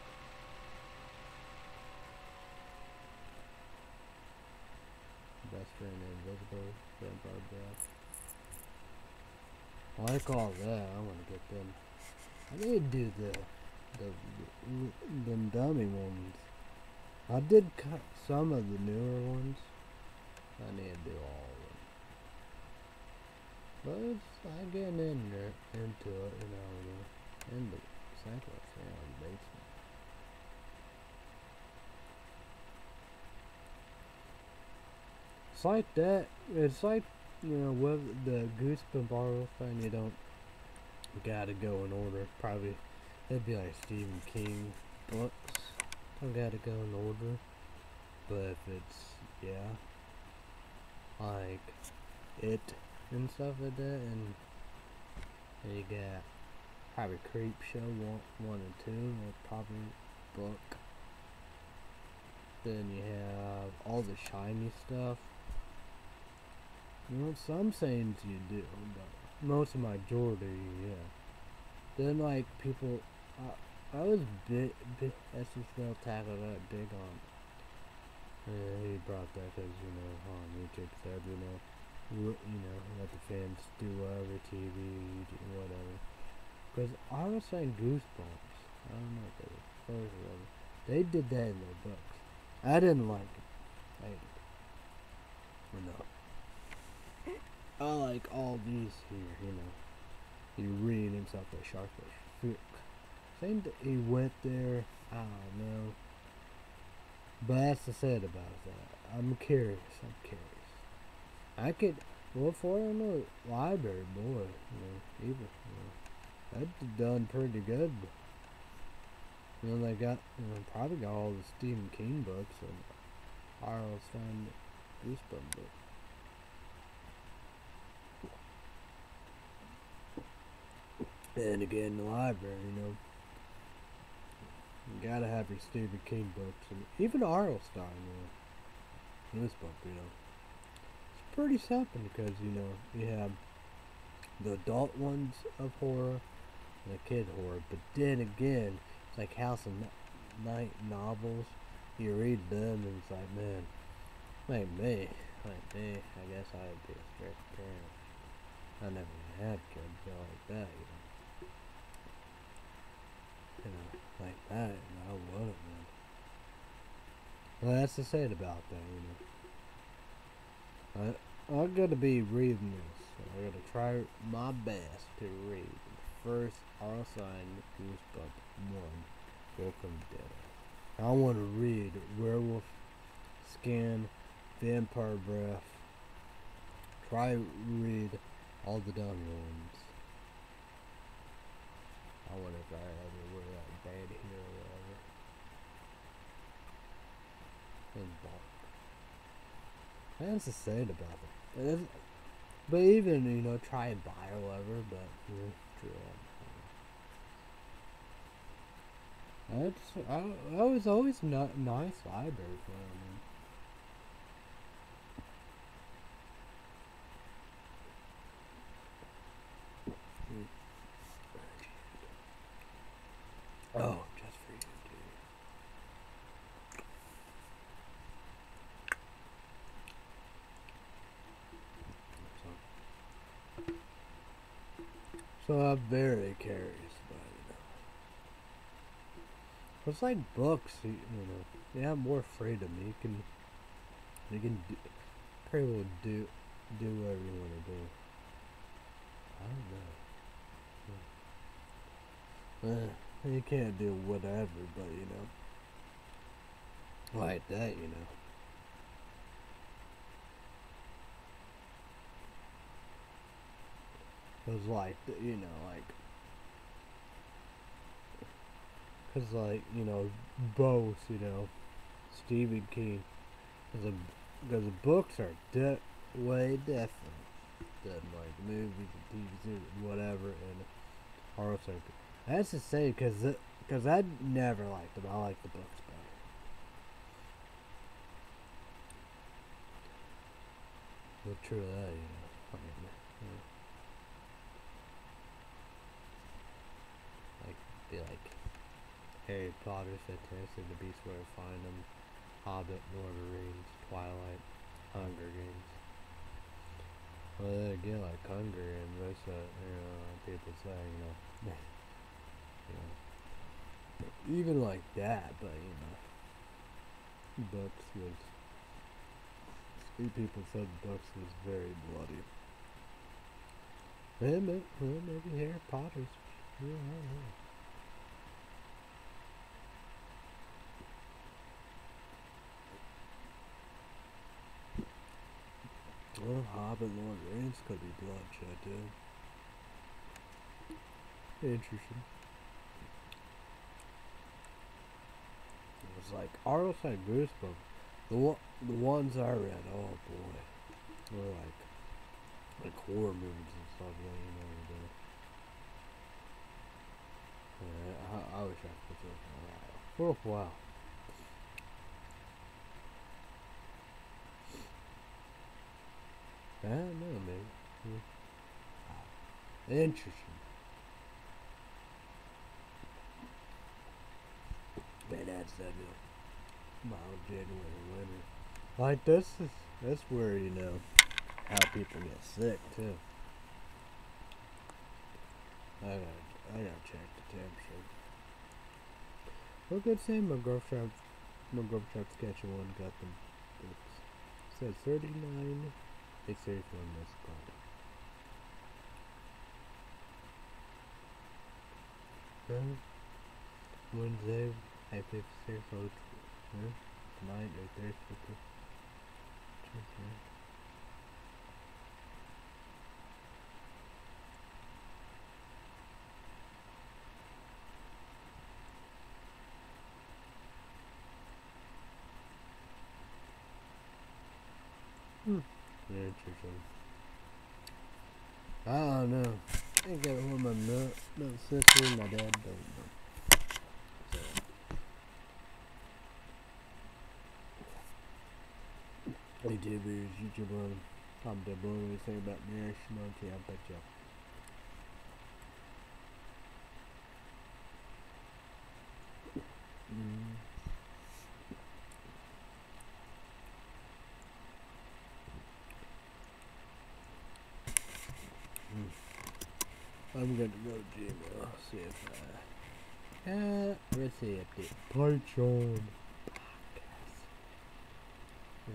Best friend invisible, vampire breath. Like all that. I want to get them. I need to do the the the dummy ones. I did cut some of the newer ones. I need to do all of them. But I'm getting in there, into it, you know, in the cyclist, yeah, in the basement. It's like that. It's like you know with the Goose Bombaro thing. You don't gotta go in order. Probably it'd be like Stephen King books. Don't gotta go in order. But if it's yeah, like it and stuff like that, and, you got probably Creep Show one, one and two, or probably book. Then you have all the shiny stuff. You know, some sayings you do, but most of my majority, yeah. Then like people, uh, I was big, big SSL tackled that big on. Yeah, he brought that because you know on YouTube said you know, you know let the fans do whatever TV, whatever. Because I was saying Goosebumps. I don't know if they were first or whatever. They did that in their books. I didn't like it. I hated it. I like all these here, you know. He read himself a. Same th- he went there, I don't know. But that's the sad about that. I'm curious, I'm curious. I could well for I know library boy, you know, even you know, that's done pretty good. You know, they got you know, probably got all the Stephen King books and R.L. Stine Goosebumps books. And again, the library, you know. You gotta have your Stephen King books, and even R.L. Stine, you know. This book, you know. It's pretty something because, you know, you have the adult ones of horror and the kid horror, but then again, it's like House of Night novels. You read them, and it's like, man, like me, like me, I guess I'd be a strict parent. I never had kids like that, you know you know, like that, know, I love it, man. Well, that's the sad about that, you know. I, I'm gonna be reading this. I'm gonna try my best to read the first R sign Goosebump one, Welcome Dead. I want to read Werewolf Skin, Vampire Breath. Try read all the dumb ones. I wonder if I ever wear that bad here or whatever. And bark. That's the sad about it. But, it's, but even, you know, try and buy or whatever, but, you know, true. That's, I, I was always not nice library for me. Oh, just for you, dude. So I'm very curious about it. It's like books, you, know. You have more freedom. You can, you can do, pretty well do, do whatever you want to do. I don't know. Eh, you can't do whatever, but you know, like that, you know. Cause like you know like, cause like you know both you know, Stephen King, cause the cause the books are de- way different than like movies and TV series and whatever and horror circuit. That's to say, cause it, cause I never liked them. I like the books better. But true that, you know. I mean, yeah. Like, be like Harry Potter, Fantastic the Beasts Where to Find Them, Hobbit, Lord of the Rings, Twilight, Hunger Games. Well, then again, like Hunger and most of you know people say, you know, you know, even like that, but you know, books was. People said books was very bloody. Well, maybe Harry Potter's. Yeah, I don't know. Well, Hobbit, Lord Rings could be bloodshed too. Interesting. It was like Arnold said Goosebumps. The the ones I read, oh boy, were like like horror movies and stuff. Yeah, you know. The, yeah, I, I wish I could put those in a while. For a while. I don't know, man. Yeah. Ah, interesting. But that's that uh, mild January winter. Like this is that's where you know how people get sick too. I gotta, I gotta check the temperature. Well, good thing my girlfriend, my girlfriend's Saskatchewan got them. It says 39. It's a famous must go. Huh? I prefer out huh? mind or thirst for. My dad don't know. So. Hey YouTubers, YouTuber, I'm the boy. What say about nationality? I bet you. I'm gonna go to See if I. Uh, let's see update. Patreon.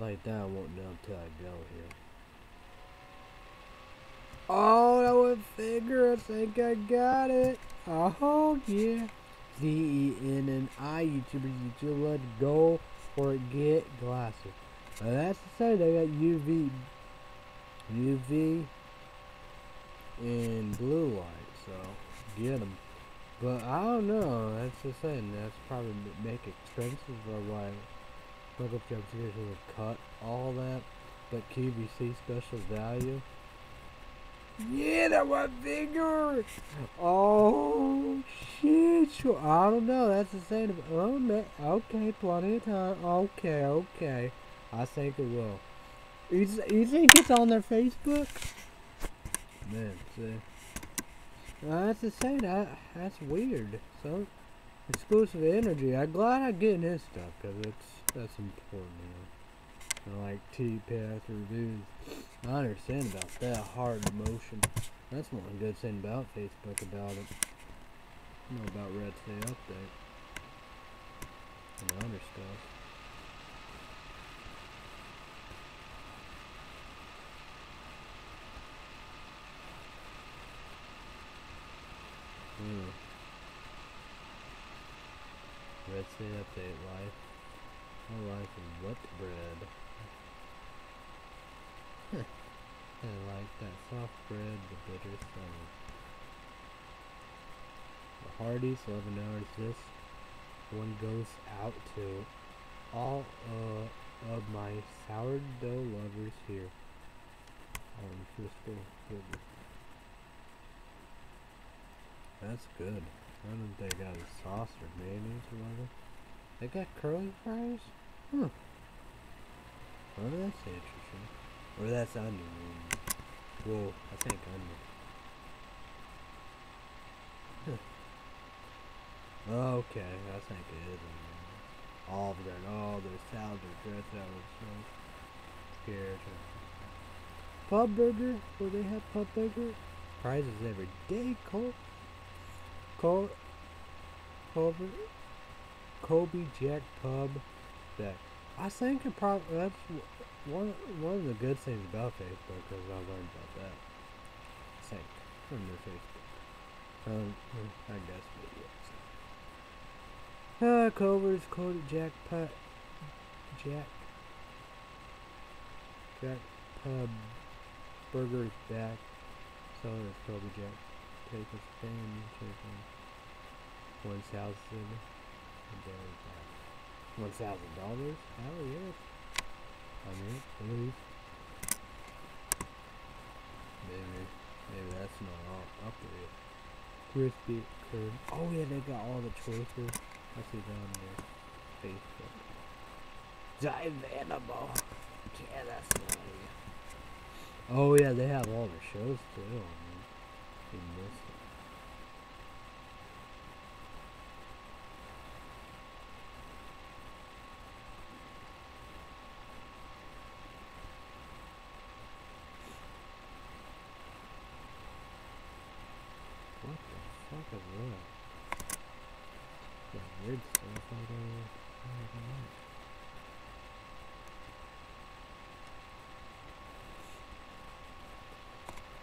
Like that, I won't know until I go here. Oh, that would figure. I think I got it. Oh, yeah. Z E N N I YouTubers, YouTube, let's go or get glasses. Now that's to say they got UV, UV, and blue light, so get them. But I don't know. That's the thing. That's probably make expensive or why Local Jobs usually would cut all that, but QVC special value. Yeah, that was bigger. Oh shit! Sure. I don't know. That's the same. Oh, ma- okay, plenty of time. Okay, okay. I think it will. You, you think it's on their Facebook? Man, see. Uh, that's the same. That, that's weird. So, exclusive energy. I'm glad I'm getting his stuff because it's that's important. You know, I like T Path reviews. I understand about that hard emotion. That's one good thing about Facebook about it. You know about Red State Update and other stuff. Hmm. Red State Update life. My life is wet bread. I like that soft bread, the bitter summer. The Hardee's, 11 hours. This one goes out to all uh, of my sourdough lovers here on Frisco. Goodness. That's good. I don't think they got a sauce or mayonnaise or whatever. They got curly fries? Huh. Oh, that's interesting. Or that's onion. Well, I think onion. Huh. Okay, I think it is onion. Olive Garden. Oh, there's salad or dress salad. So scared. Pub burger? Will they have pub burger? Prizes every day, Cole. Cole. Culver. Kobe Jack Pub. That I think it probably that's one one of the good things about Facebook because I learned about that. I think from their Facebook. Um, I guess maybe. Ah, Culver's Cody Jack Pub. Jack. Jack Pub. Burgers back. So is Kobe Jack. Take a stand. Chicken. One thousand. One thousand dollars? Hell yes. I mean, please. Maybe, maybe that's not all up there. Crispy curd. Oh yeah, they got all the choices. I see down there. Facebook. Dive animal. Yeah, that's not Oh yeah, they have all the shows too. I mean, you missed it. What the fuck is that? Got weird stuff out there. I don't know.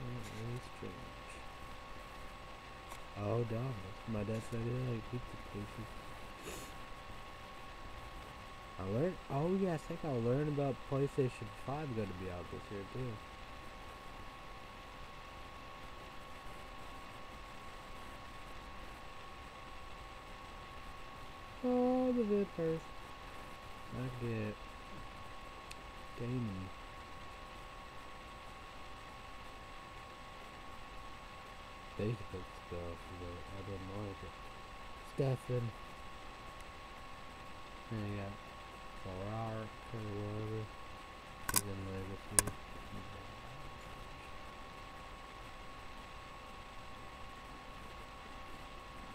Oh, very strange. Oh, damn. Places. I learned. Oh, yeah, I think I learned about PlayStation 5 going to be out this year, too. Oh, the vid first. I get gaming. Facebook stuff, but I like it. Stefan. And you got Ferrari or whatever. He's in Legacy.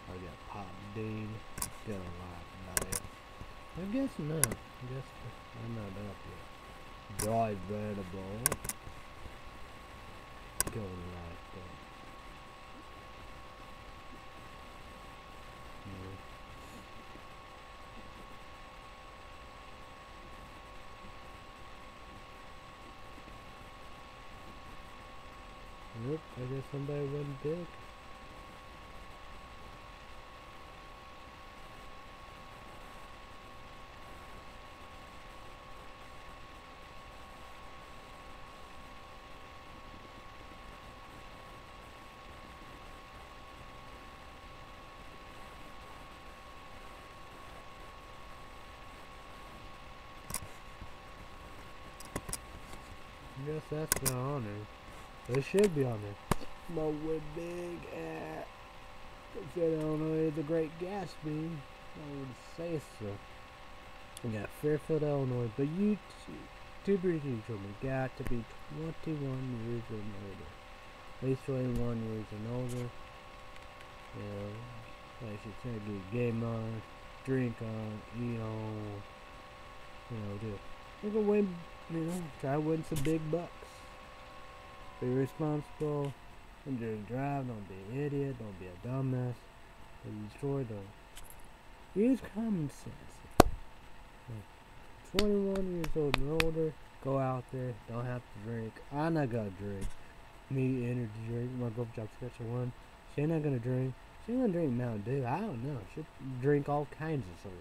I got Pop Dean. Gonna like that. I guess not. I guess I'm not up yet. Dry vegetable. Going that. Yeah. Nope, I guess somebody went big. I guess that's not on there. It should be on there. But with big at said Illinois, the Great Gatsby, I would say so. We got Fairfield, Illinois, but you two British children got to be 21 years and older. At least 21 years and older. Know, like she said, get game on, drink on, eat on, you know, do. We're gonna win, you know, try to win some big bucks. Be responsible. When you drive, don't be an idiot, don't be a dumbass. Don't destroy the. Use common sense. Yeah. 21 years old and older, go out there, don't have to drink. I'm not gonna drink. Me, energy drink, my girl job special one. She ain't not gonna drink. She ain't gonna drink Mountain Dew. I don't know. She'll drink all kinds of sodas.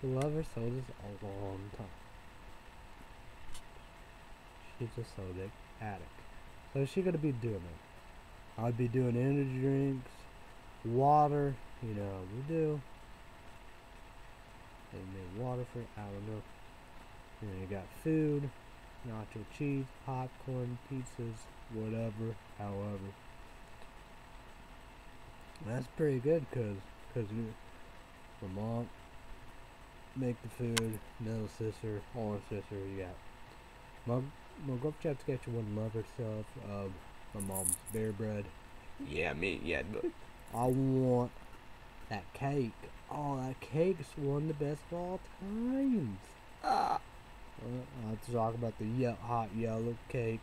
She love her sodas a long time. Soda addict. So she gonna be doing it. I'd be doing energy drinks, water, you know, we do. They made water for I don't know. And then you got food, nacho cheese, popcorn, pizzas, whatever, however. That's pretty good because cause my mom make the food, middle sister, older sister, you got my my girlfriend to get you one love herself of my mom's bear bread. Yeah, me, yeah. but- I want that cake. Oh, that cake's one of the best of all times. Ah, Uh, I have to talk about the ye- hot yellow cake,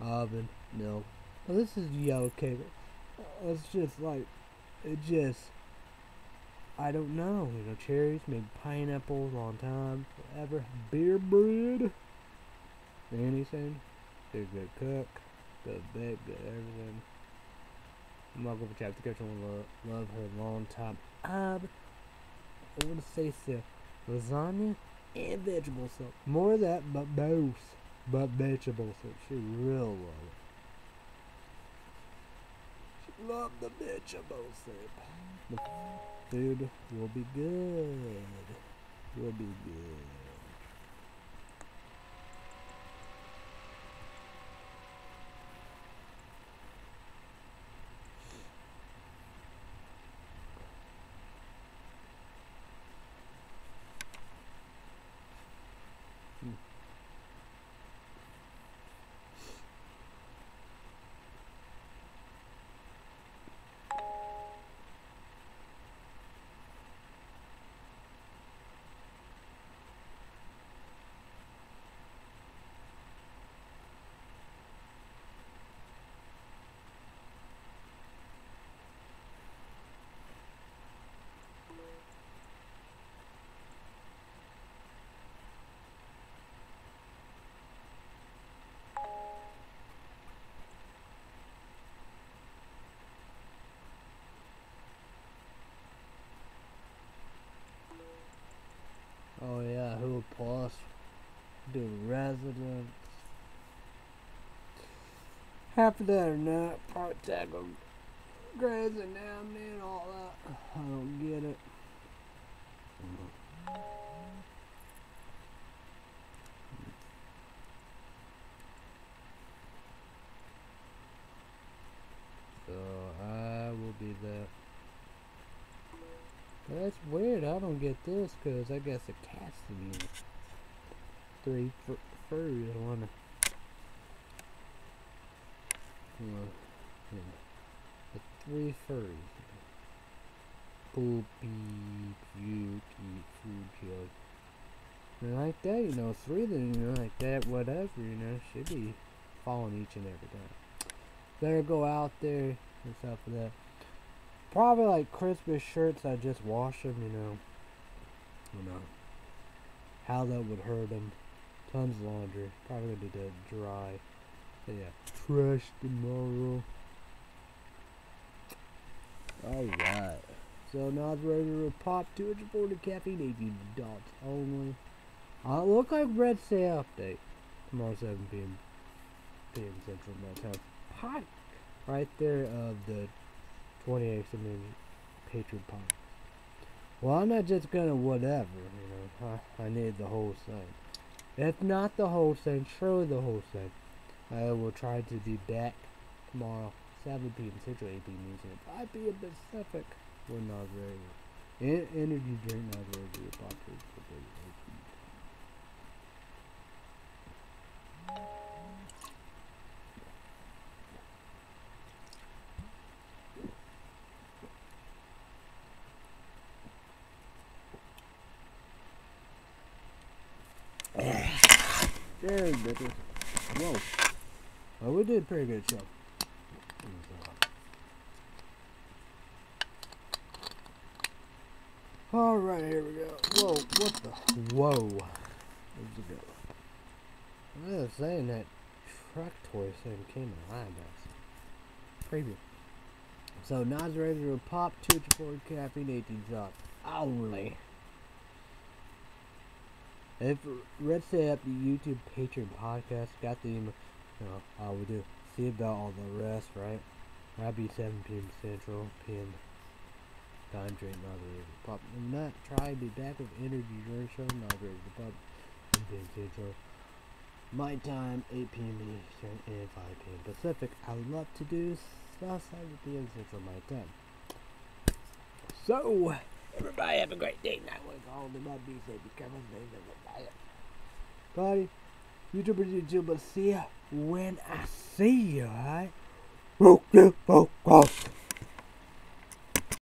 oven, milk. Well, this is yellow cake. Uh, It's just like, it just, I don't know. You know, cherries, maybe pineapple, long time, forever. Beer bread. Anything. They're good cook, good bake, good everything. To have to go to love, love her long time. Um, I want to say so. Lasagna and vegetable soup. More of that, but both. But vegetable soup. She real love it. She love the vegetable soup. The food will be good. Will be good. Oh yeah, who plus do residents. Half of that or not, part tackle grazing down there and all that. I don't get it. So I will be there. That's weird. I don't get this because I guess the to be three fur- furries. I wanna. Well. The three furries. Poop, eat, puke, food, kill. And like that, you know, three of them, you know, like that, whatever, you know, should be falling each and every time. Better go out there and stuff for that. Probably like Christmas shirts, I just wash them, you know. You know. How that would hurt them. Tons of laundry. Probably gonna dry. So yeah, trash tomorrow. Alright. So now it's ready to pop 240 caffeine, 18 dots only. Uh, look like Red Say update. Tomorrow 7 p.m. p.m. Central my time. Hot. Right there of the 28 million Patriot Pie. Well, I'm not just gonna whatever, you know. I, I need the whole thing. If not the whole thing, surely the whole thing. I will try to be back tomorrow, 7 p.m. Central, 8 p.m. Eastern, 5 p.m. Pacific. We're not ready. En- energy drink not ready. Pop There, bitches. Whoa. Well, we did a pretty good show. Alright, here we go. Whoa, what the? Whoa. Where'd you go? I was saying that truck toy thing came alive, guys. Preview. So, Nas ready to pop 2 to 4 caffeine 18 shots. Only. If Red Stay Up the YouTube Patreon podcast got the you know, I would do see about all the rest, right? That'd be 7 p.m. Central, p.m. Time drink, to pop. I'm not trying to be back with energy drink show, ready to pop. 7 p.m. Central. My time, 8 p.m. Eastern and 5 p.m. Pacific. I would love to do stuff 7 p.m. Central my time. So, everybody have a great day. With all the my be safe. Be careful. Stay safe. Bye. Buddy, YouTubers, YouTubers, see ya when I see you, alright?